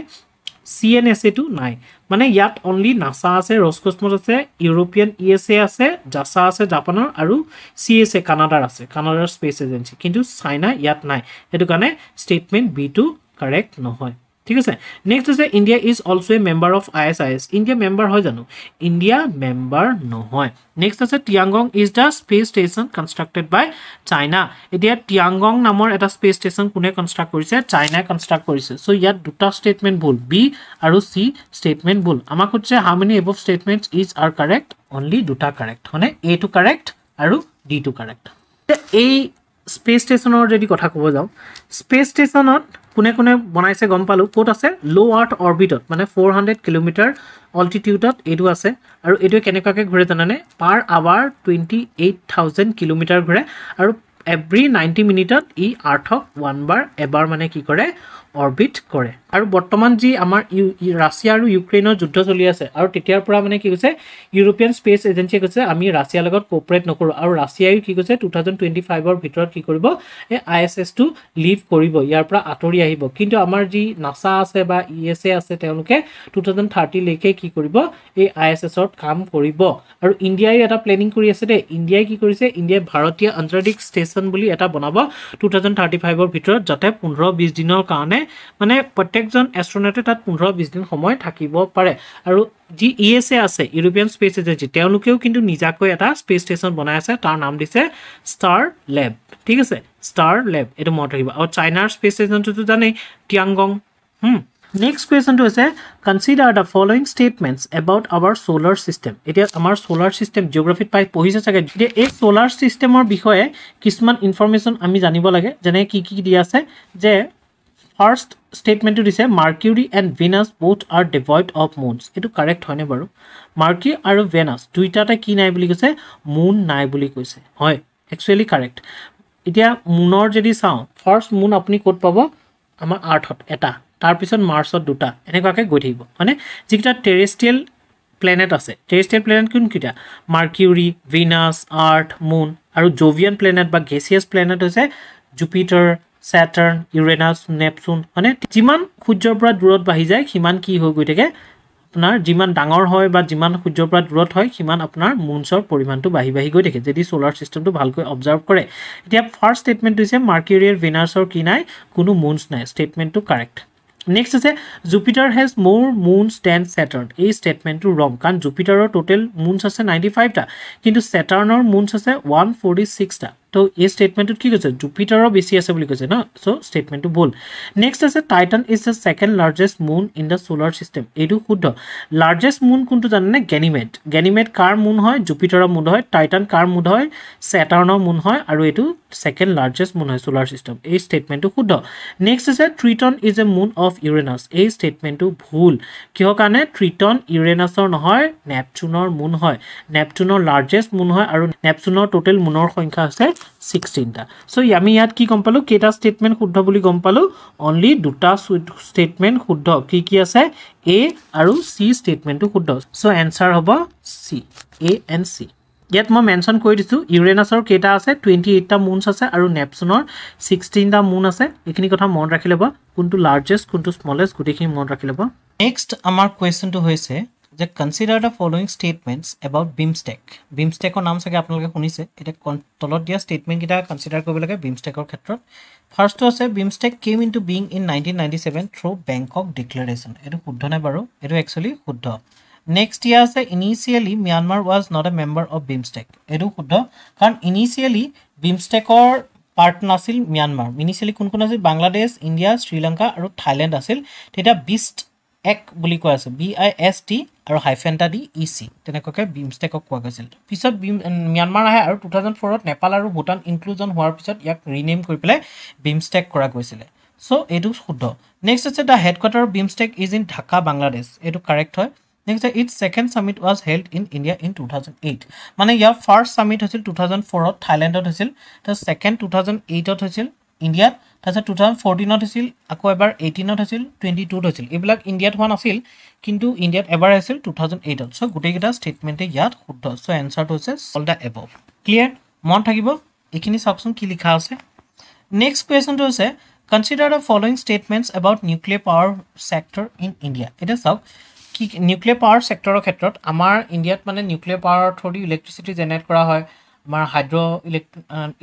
চি এন এছ এটো নাই। মানে ইয়াত অনলি নাচা আছে ৰছকছমছ আছে ইউৰোপিয়ান ই এছ এ আছে জাছা আছে জাপানৰ আৰু চি এছ এ কানাডাৰ আছে কানাডাৰ স্পেচ এজেঞ্চি কিন্তু চাইনা ইয়াত নাই। সেইটো কাৰণে ষ্টেটমেণ্ট বিটো কাৰেক্ট নহয়। ঠিক আছে? নেক্সট হৈছে India is also' a member of I S I S India member হয় জানো? ইণ্ডিয়া মেম্বাৰ নহয়। নেক্সট আছে Tiangong is the space station constructed by China এতিয়া টিয়াংগং নামৰ এটা স্পেচ ষ্টেচন কোনে কনষ্ট্ৰাক্ট কৰিছে? চাইনাই কনষ্ট্ৰাক্ট কৰিছে। চ' ইয়াত দুটা ষ্টেটমেণ্ট ভুল বি আৰু চি ষ্টেটমেণ্ট ভুল। আমাক সুধিছে how many above statements is are correct only দুটা কাৰেক্ট হয়নে? এটো কাৰেক্ট আৰু ডিটো কাৰেক্ট এই স্পেচ ষ্টেচনৰ যদি কথা ক'ব যাওঁ স্পেচ ষ্টেচনত কোনে কোনে বনাইছে গম পালোঁ ক'ত আছে? ল' আৰ্থ অৰ্বিটত মানে ফ'ৰ হাণ্ড্ৰেড কিলোমিটাৰ অল্টিটিউডত এইটো আছে। আৰু এইটোৱে কেনেকুৱাকৈ ঘূৰে জানানে? Per hour twenty eight thousand kilometre ঘূৰে। আৰু এভৰি নাইণ্টি মিনিটত ই আৰ্থক ওৱান বাৰ এবাৰ মানে কি কৰে? অৰ্বিট কৰে। আৰু বৰ্তমান যি আমাৰ ইউ ৰাছিয়া আৰু ইউক্ৰেইনৰ যুদ্ধ চলি আছে আৰু তেতিয়াৰ পৰা মানে কি কৈছে ইউৰোপিয়ান স্পেচ এজেঞ্চিয়ে কৈছে আমি ৰাছিয়াৰ লগত কোঅপাৰেট নকৰোঁ। আৰু ৰাছিয়াইও কি কৈছে টু থাউজেণ্ড টুৱেণ্টি ফাইভৰ ভিতৰত কি কৰিব এই আই এছ এছটো লিভ কৰিব ইয়াৰ পৰা আঁতৰি আহিব। কিন্তু আমাৰ যি নাচা আছে বা ই এছ এ আছে তেওঁলোকে টু থাউজেণ্ড থাৰ্টিলৈকে কি কৰিব এই আই এছ এছত কাম কৰিব। আৰু ইণ্ডিয়াই এটা প্লেনিং কৰি আছে দেই। ইণ্ডিয়াই কি কৰিছে ইণ্ডিয়াই ভাৰতীয় আন্তৰ্জাতিক ষ্টেচন বুলি এটা বনাব টু থাউজেণ্ড থাৰ্টি ফাইভৰ ভিতৰত যাতে পোন্ধৰ বিছ দিনৰ কাৰণে মানে প্ৰত্যেকজন এষ্ট্ৰনেটে তাত পোন্ধৰ বিছ দিন সময় থাকিব পাৰে। আৰু যি ই এছ এ আছে ইউৰোপিয়ান স্পেচ এজেঞ্চি তেওঁলোকেও কিন্তু নিজাকৈ এটা স্পেচ ষ্টেচন বনাই আছে তাৰ নাম দিছে ষ্টাৰ লেব ঠিক আছে? ষ্টাৰ লেব এইটো মনত ৰাখিব। আৰু চাইনাৰ স্পেচ এজেঞ্চিটো জানেই টিয়াংগং নেক্সট কুৱেশ্যনটো হৈছে consider the following statements about our solar system এতিয়া আমাৰ চ'লাৰ ছিষ্টেম জিঅ'গ্ৰাফিত পাই পঢ়িছে চাগে। এতিয়া এই চ'লাৰ ছিষ্টেমৰ বিষয়ে কিছুমান ইনফৰ্মেশ্যন আমি জানিব লাগে যেনে কি কি দিয়া আছে যে ফাৰ্ষ্ট ষ্টেটমেণ্টটো দিছে Mercury and Venus both are devoid of moons এইটো কাৰেক্ট হয়নে বাৰু? মাৰ্কিউৰি আৰু ভেনাছ দুইটাতে কি নাই বুলি কৈছে? মুন নাই বুলি কৈছে। হয় একচুৱেলি কাৰেক্ট এতিয়া মুনৰ যদি চাওঁ ফাৰ্ষ্ট মুন আপুনি ক'ত পাব? আমাৰ আৰ্থত এটা। তাৰপিছত মাৰ্চত দুটা। এনেকুৱাকৈ গৈ থাকিব। হয়নে? যিকেইটা টেৰেষ্ট্ৰিয়েল প্লেনেট আছে টেৰেষ্ট্ৰিয়েল প্লেনেট কোনকেইটা মাৰ্কিউৰি ভিনাছ আৰ্থ মুন আৰু জোভিয়ান প্লেনেট বা গেছিয়াছ প্লেনেট হৈছে জুপিটাৰ ছেটাৰ্ণ ইউৰেনাছ নেপচুন মানে যিমান সূৰ্যৰ পৰা দূৰত বাঢ়ি যায় সিমান কি হৈ গৈ থাকে? আপোনাৰ যিমান ডাঙৰ হয় বা যিমান সূৰ্যৰ পৰা দূৰত হয় সিমান আপোনাৰ মুনছৰ পৰিমাণটো বাঢ়ি বাঢ়ি গৈ থাকে যদি চ'লাৰ ছিষ্টেমটো ভালকৈ অবজাৰ্ভ কৰে। এতিয়া ফাৰ্ষ্ট ষ্টেটমেণ্টটো হৈছে মাৰ্কিউৰিয়াৰ ভিনাৰ্ছৰ কি নাই? কোনো মুনছ নাই ষ্টেটমেণ্টটো কাৰেক্ট নেক্সট আছে Jupiter has more moons than Saturn এই ষ্টেটমেণ্টটো ৰং কাৰণ জুপিটাৰৰ টোটেল মুনছ আছে নাইণ্টি ফাইভটা কিন্তু ছেটাৰ্ণৰ মুনছ আছে ওৱান ফৰ্টি ছিক্সটা তো এই ষ্টেটমেণ্টটোত কি কৈছে? জুপিটাৰৰ বেছি আছে বুলি কৈছে ন? চ' ষ্টেটমেণ্টটো ভুল নেক্সট আছে Titan is the second largest moon in the solar system এইটো শুদ্ধ। লাৰ্জেষ্ট মুন কোনটো জানেনে? গেনিমেট গেনিমেট কাৰ মুন হয়? জুপিটাৰৰ মুন হয়। টাইটান কাৰ মুন হয়? ছেটাৰ্ণৰ মুন হয়। আৰু এইটো ছেকেণ্ড লাৰ্জেষ্ট মুন হয় চ'লাৰ ছিষ্টেম এই ষ্টেটমেণ্টটো শুদ্ধ। নেক্সট আছে Triton is a moon of Uranus এই ষ্টেটমেণ্টটো ভুল। কিহৰ কাৰণে? ট্ৰিটন ইউৰেনাছৰ নহয় নেপচুনৰ মুন হয়। নেপচুনৰ লাৰ্জেষ্ট মুন হয় আৰু নেপচুনৰ টোটেল মুনৰ সংখ্যা আছে ছিক্সটিনটা চ' আমি ইয়াত কি গম পালোঁ? কেইটা ষ্টেটমেণ্ট শুদ্ধ বুলি গম পালোঁ? অনলি দুটা ষ্টেটমেণ্ট শুদ্ধ। কি কি আছে? এ আৰু চি ষ্টেটমেণ্টটো শুদ্ধ। চ' এনচাৰ হ'ব চি এ এণ্ড চি ইয়াত মই মেনশ্যন কৰি দিছোঁ ইউৰেনাছৰ কেইটা আছে? টুৱেণ্টি এইটটা মুনছ আছে আৰু নেপচনৰ ছিক্সটিনটা মুন আছে। এইখিনি কথা মনত ৰাখি ল'ব। কোনটো লাৰ্জেষ্ট কোনটো স্মলেষ্ট গোটেইখিনি মনত ৰাখি ল'ব। নেক্সট আমাৰ কুৱেশ্যনটো হৈছে যে consider the following statements about BIMSTEC বিমষ্টেকৰ নাম চাগে আপোনালোকে শুনিছে। এতিয়া তলত দিয়া ষ্টেটমেণ্টকেইটা কনচিডাৰ কৰিব লাগে বিমষ্টেকৰ ক্ষেত্ৰত। ফাৰ্ষ্টটো আছে BIMSTEC came into being in nineteen ninety seven through Bangkok declaration এইটো শুদ্ধ নে বাৰু? এইটো একচুৱেলি শুদ্ধ। নেক্সট ইয়াৰ আছে initially Myanmar was not a member of BIMSTEC এইটো শুদ্ধ। কাৰণ ইনিচিয়েলি বিমষ্টেকৰ পাৰ্ট নাছিল ম্যানমাৰ ইনিচিয়েলি কোন কোন আছিল? বাংলাদেশ ইণ্ডিয়া শ্ৰীলংকা আৰু থাইলেণ্ড আছিল। তেতিয়া বিষ্ট এক বুলি কোৱা আছে। বি আই এছ টি আৰু হাইফেণ্টা ডি ই চি তেনেকুৱাকৈ বিমষ্টেকক কোৱা গৈছিল। পিছত বিম ম্যানমাৰ আহে আৰু টু থাউজেণ্ড ফ'ৰত নেপাল আৰু ভূটান ইনক্লুজন হোৱাৰ পিছত ইয়াক ৰিনেম কৰি পেলাই বিমষ্টেক কৰা গৈছিলে। চ' এইটো শুদ্ধ। নেক্সট আছে the headquarter of BIMSTEC is in Dhaka Bangladesh এইটো কাৰেক্ট হয়। Next it's second summit was held in India in two thousand eight মানে ইয়াৰ ফাৰ্ষ্ট ছামিট হৈছিল টু থাউজেণ্ড ফ'ৰত থাইলেণ্ডত হৈছিল। ছেকেণ্ড টু থাউজেণ্ড এইটত হৈছিল। ইণ্ডিয়াত তাৰপিছত টু থাউজেণ্ড ফৰ্টিনত হৈছিল আকৌ এবাৰ এইটিনত হৈছিল টুৱেণ্টি টুত হৈছিল। এইবিলাক ইণ্ডিয়াত হোৱা নাছিল কিন্তু ইণ্ডিয়াত এবাৰ আহিছিল টু থাউজেণ্ড এইটত চ' গোটেইকেইটা ষ্টেটমেণ্টে ইয়াত শুদ্ধ। চ' এনচাৰটো হৈছে অল দ্য এবভ ক্লিয়াৰ মন থাকিব? এইখিনি চাওকচোন কি লিখা আছে। নেক্সট কুৱেশ্যনটো হৈছে consider the following statements about nuclear power sector in India এতিয়া চাওক কি নিউক্লিয়াৰ পাৱাৰ ছেক্টৰৰ ক্ষেত্ৰত আমাৰ ইণ্ডিয়াত মানে নিউক্লিয়াৰ পাৱাৰৰ থ্ৰুদি ইলেক্ট্ৰিচিটি জেনেৰেট কৰা হয়। আমাৰ হাইড্ৰ ইলেক্ট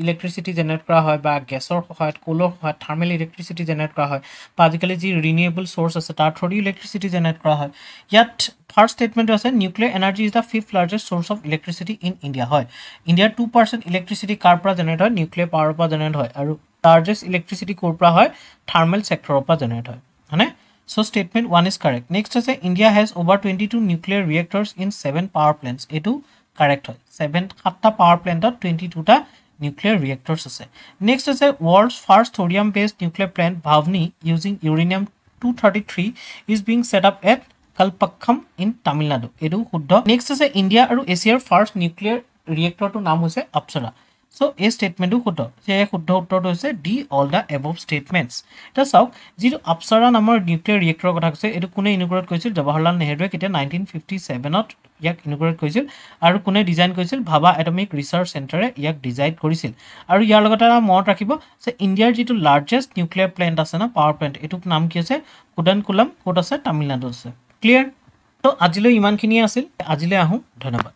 ইলেক্ট্ৰিচিটি জেনেৰেট কৰা হয় বা গেছৰ সহায়ত কোলৰ সহায়ত থাৰ্মেল ইলেক্ট্ৰিচিটি জেনেৰেট কৰা হয়। বা আজিকালি যি ৰিনিউৱেবল চ'ৰ্চ আছে তাৰ থ্ৰুদি ইলেক্ট্ৰিচিটি জেনেৰেট কৰা হয়। ইয়াত ফাৰ্ষ্ট ষ্টেটমেণ্টটো আছে nuclear energy is the fifth largest source of electricity in India হয়। ইণ্ডিয়াৰ টু পাৰ্চেণ্ট ইলেক্ট্ৰিচিটি কাৰ পৰা জেনেৰেট হয়? নিউক্লিয়াৰ পাৱাৰৰ পৰা জেনেৰেট হয়। আৰু লাৰ্জেষ্ট ইলেক্ট্ৰিচিটি ক'ৰ পৰা হয়? থাৰ্মেল ছেক্টৰৰ পৰা জেনেৰেট হয়। হয়নে? So' statement one is correct next আছে India has over twenty two nuclear reactors in seven power plants এইটো কাৰেক্ট হয়। ছেভেন সাতটা পাৱাৰ প্লেণ্টত টুৱেণ্টি টুটা নিউক্লিয়াৰ ৰিয়েক্টৰ্ছ আছে। নেক্সট আছে world's first thorium based nuclear plant Bhavini using uranium two thirty three is being set up at Kalpakkam in Tamil Nadu এইটো শুদ্ধ। Next আছে ইণ্ডিয়া আৰু এছিয়াৰ ফাৰ্ষ্ট নিউক্লিয়াৰ ৰিয়েক্টৰটোৰ নাম হৈছে অপ্সৰা চ' এই ষ্টেটমেণ্টটো শুদ্ধ। সেয়ে শুদ্ধ উত্তৰটো হৈছে D all the above statements এতিয়া চাওক যিটো আপচাৰা নামৰ নিউক্লিয়াৰ ৰিয়েক্টৰৰ কথা কৈছে এইটো কোনে ইনগ্ৰেট কৰিছিল? জৱাহৰলাল নেহৰুৱে কেতিয়া? নাইনটিন ফিফটি ছেভেনত ইয়াক ইনগ্ৰেট কৰিছিল। আৰু কোনে ডিজাইন কৰিছিল? ভাবা এটমিক ৰিচাৰ্চ চেণ্টাৰে ইয়াক ডিজাইন কৰিছিল। আৰু ইয়াৰ লগতে এটা মনত ৰাখিব যে ইণ্ডিয়াৰ যিটো লাৰ্জেষ্ট নিউক্লিয়াৰ প্লেণ্ট আছে ন পাৱাৰ প্লেণ্ট এইটোক নাম কি আছে? কুডানকুলাম ক'ত আছে? তামিলনাডুত আছে। ক্লিয়াৰ ত' আজিলৈ ইমানখিনিয়ে আছিল। আজিলৈ আহোঁ। ধন্যবাদ।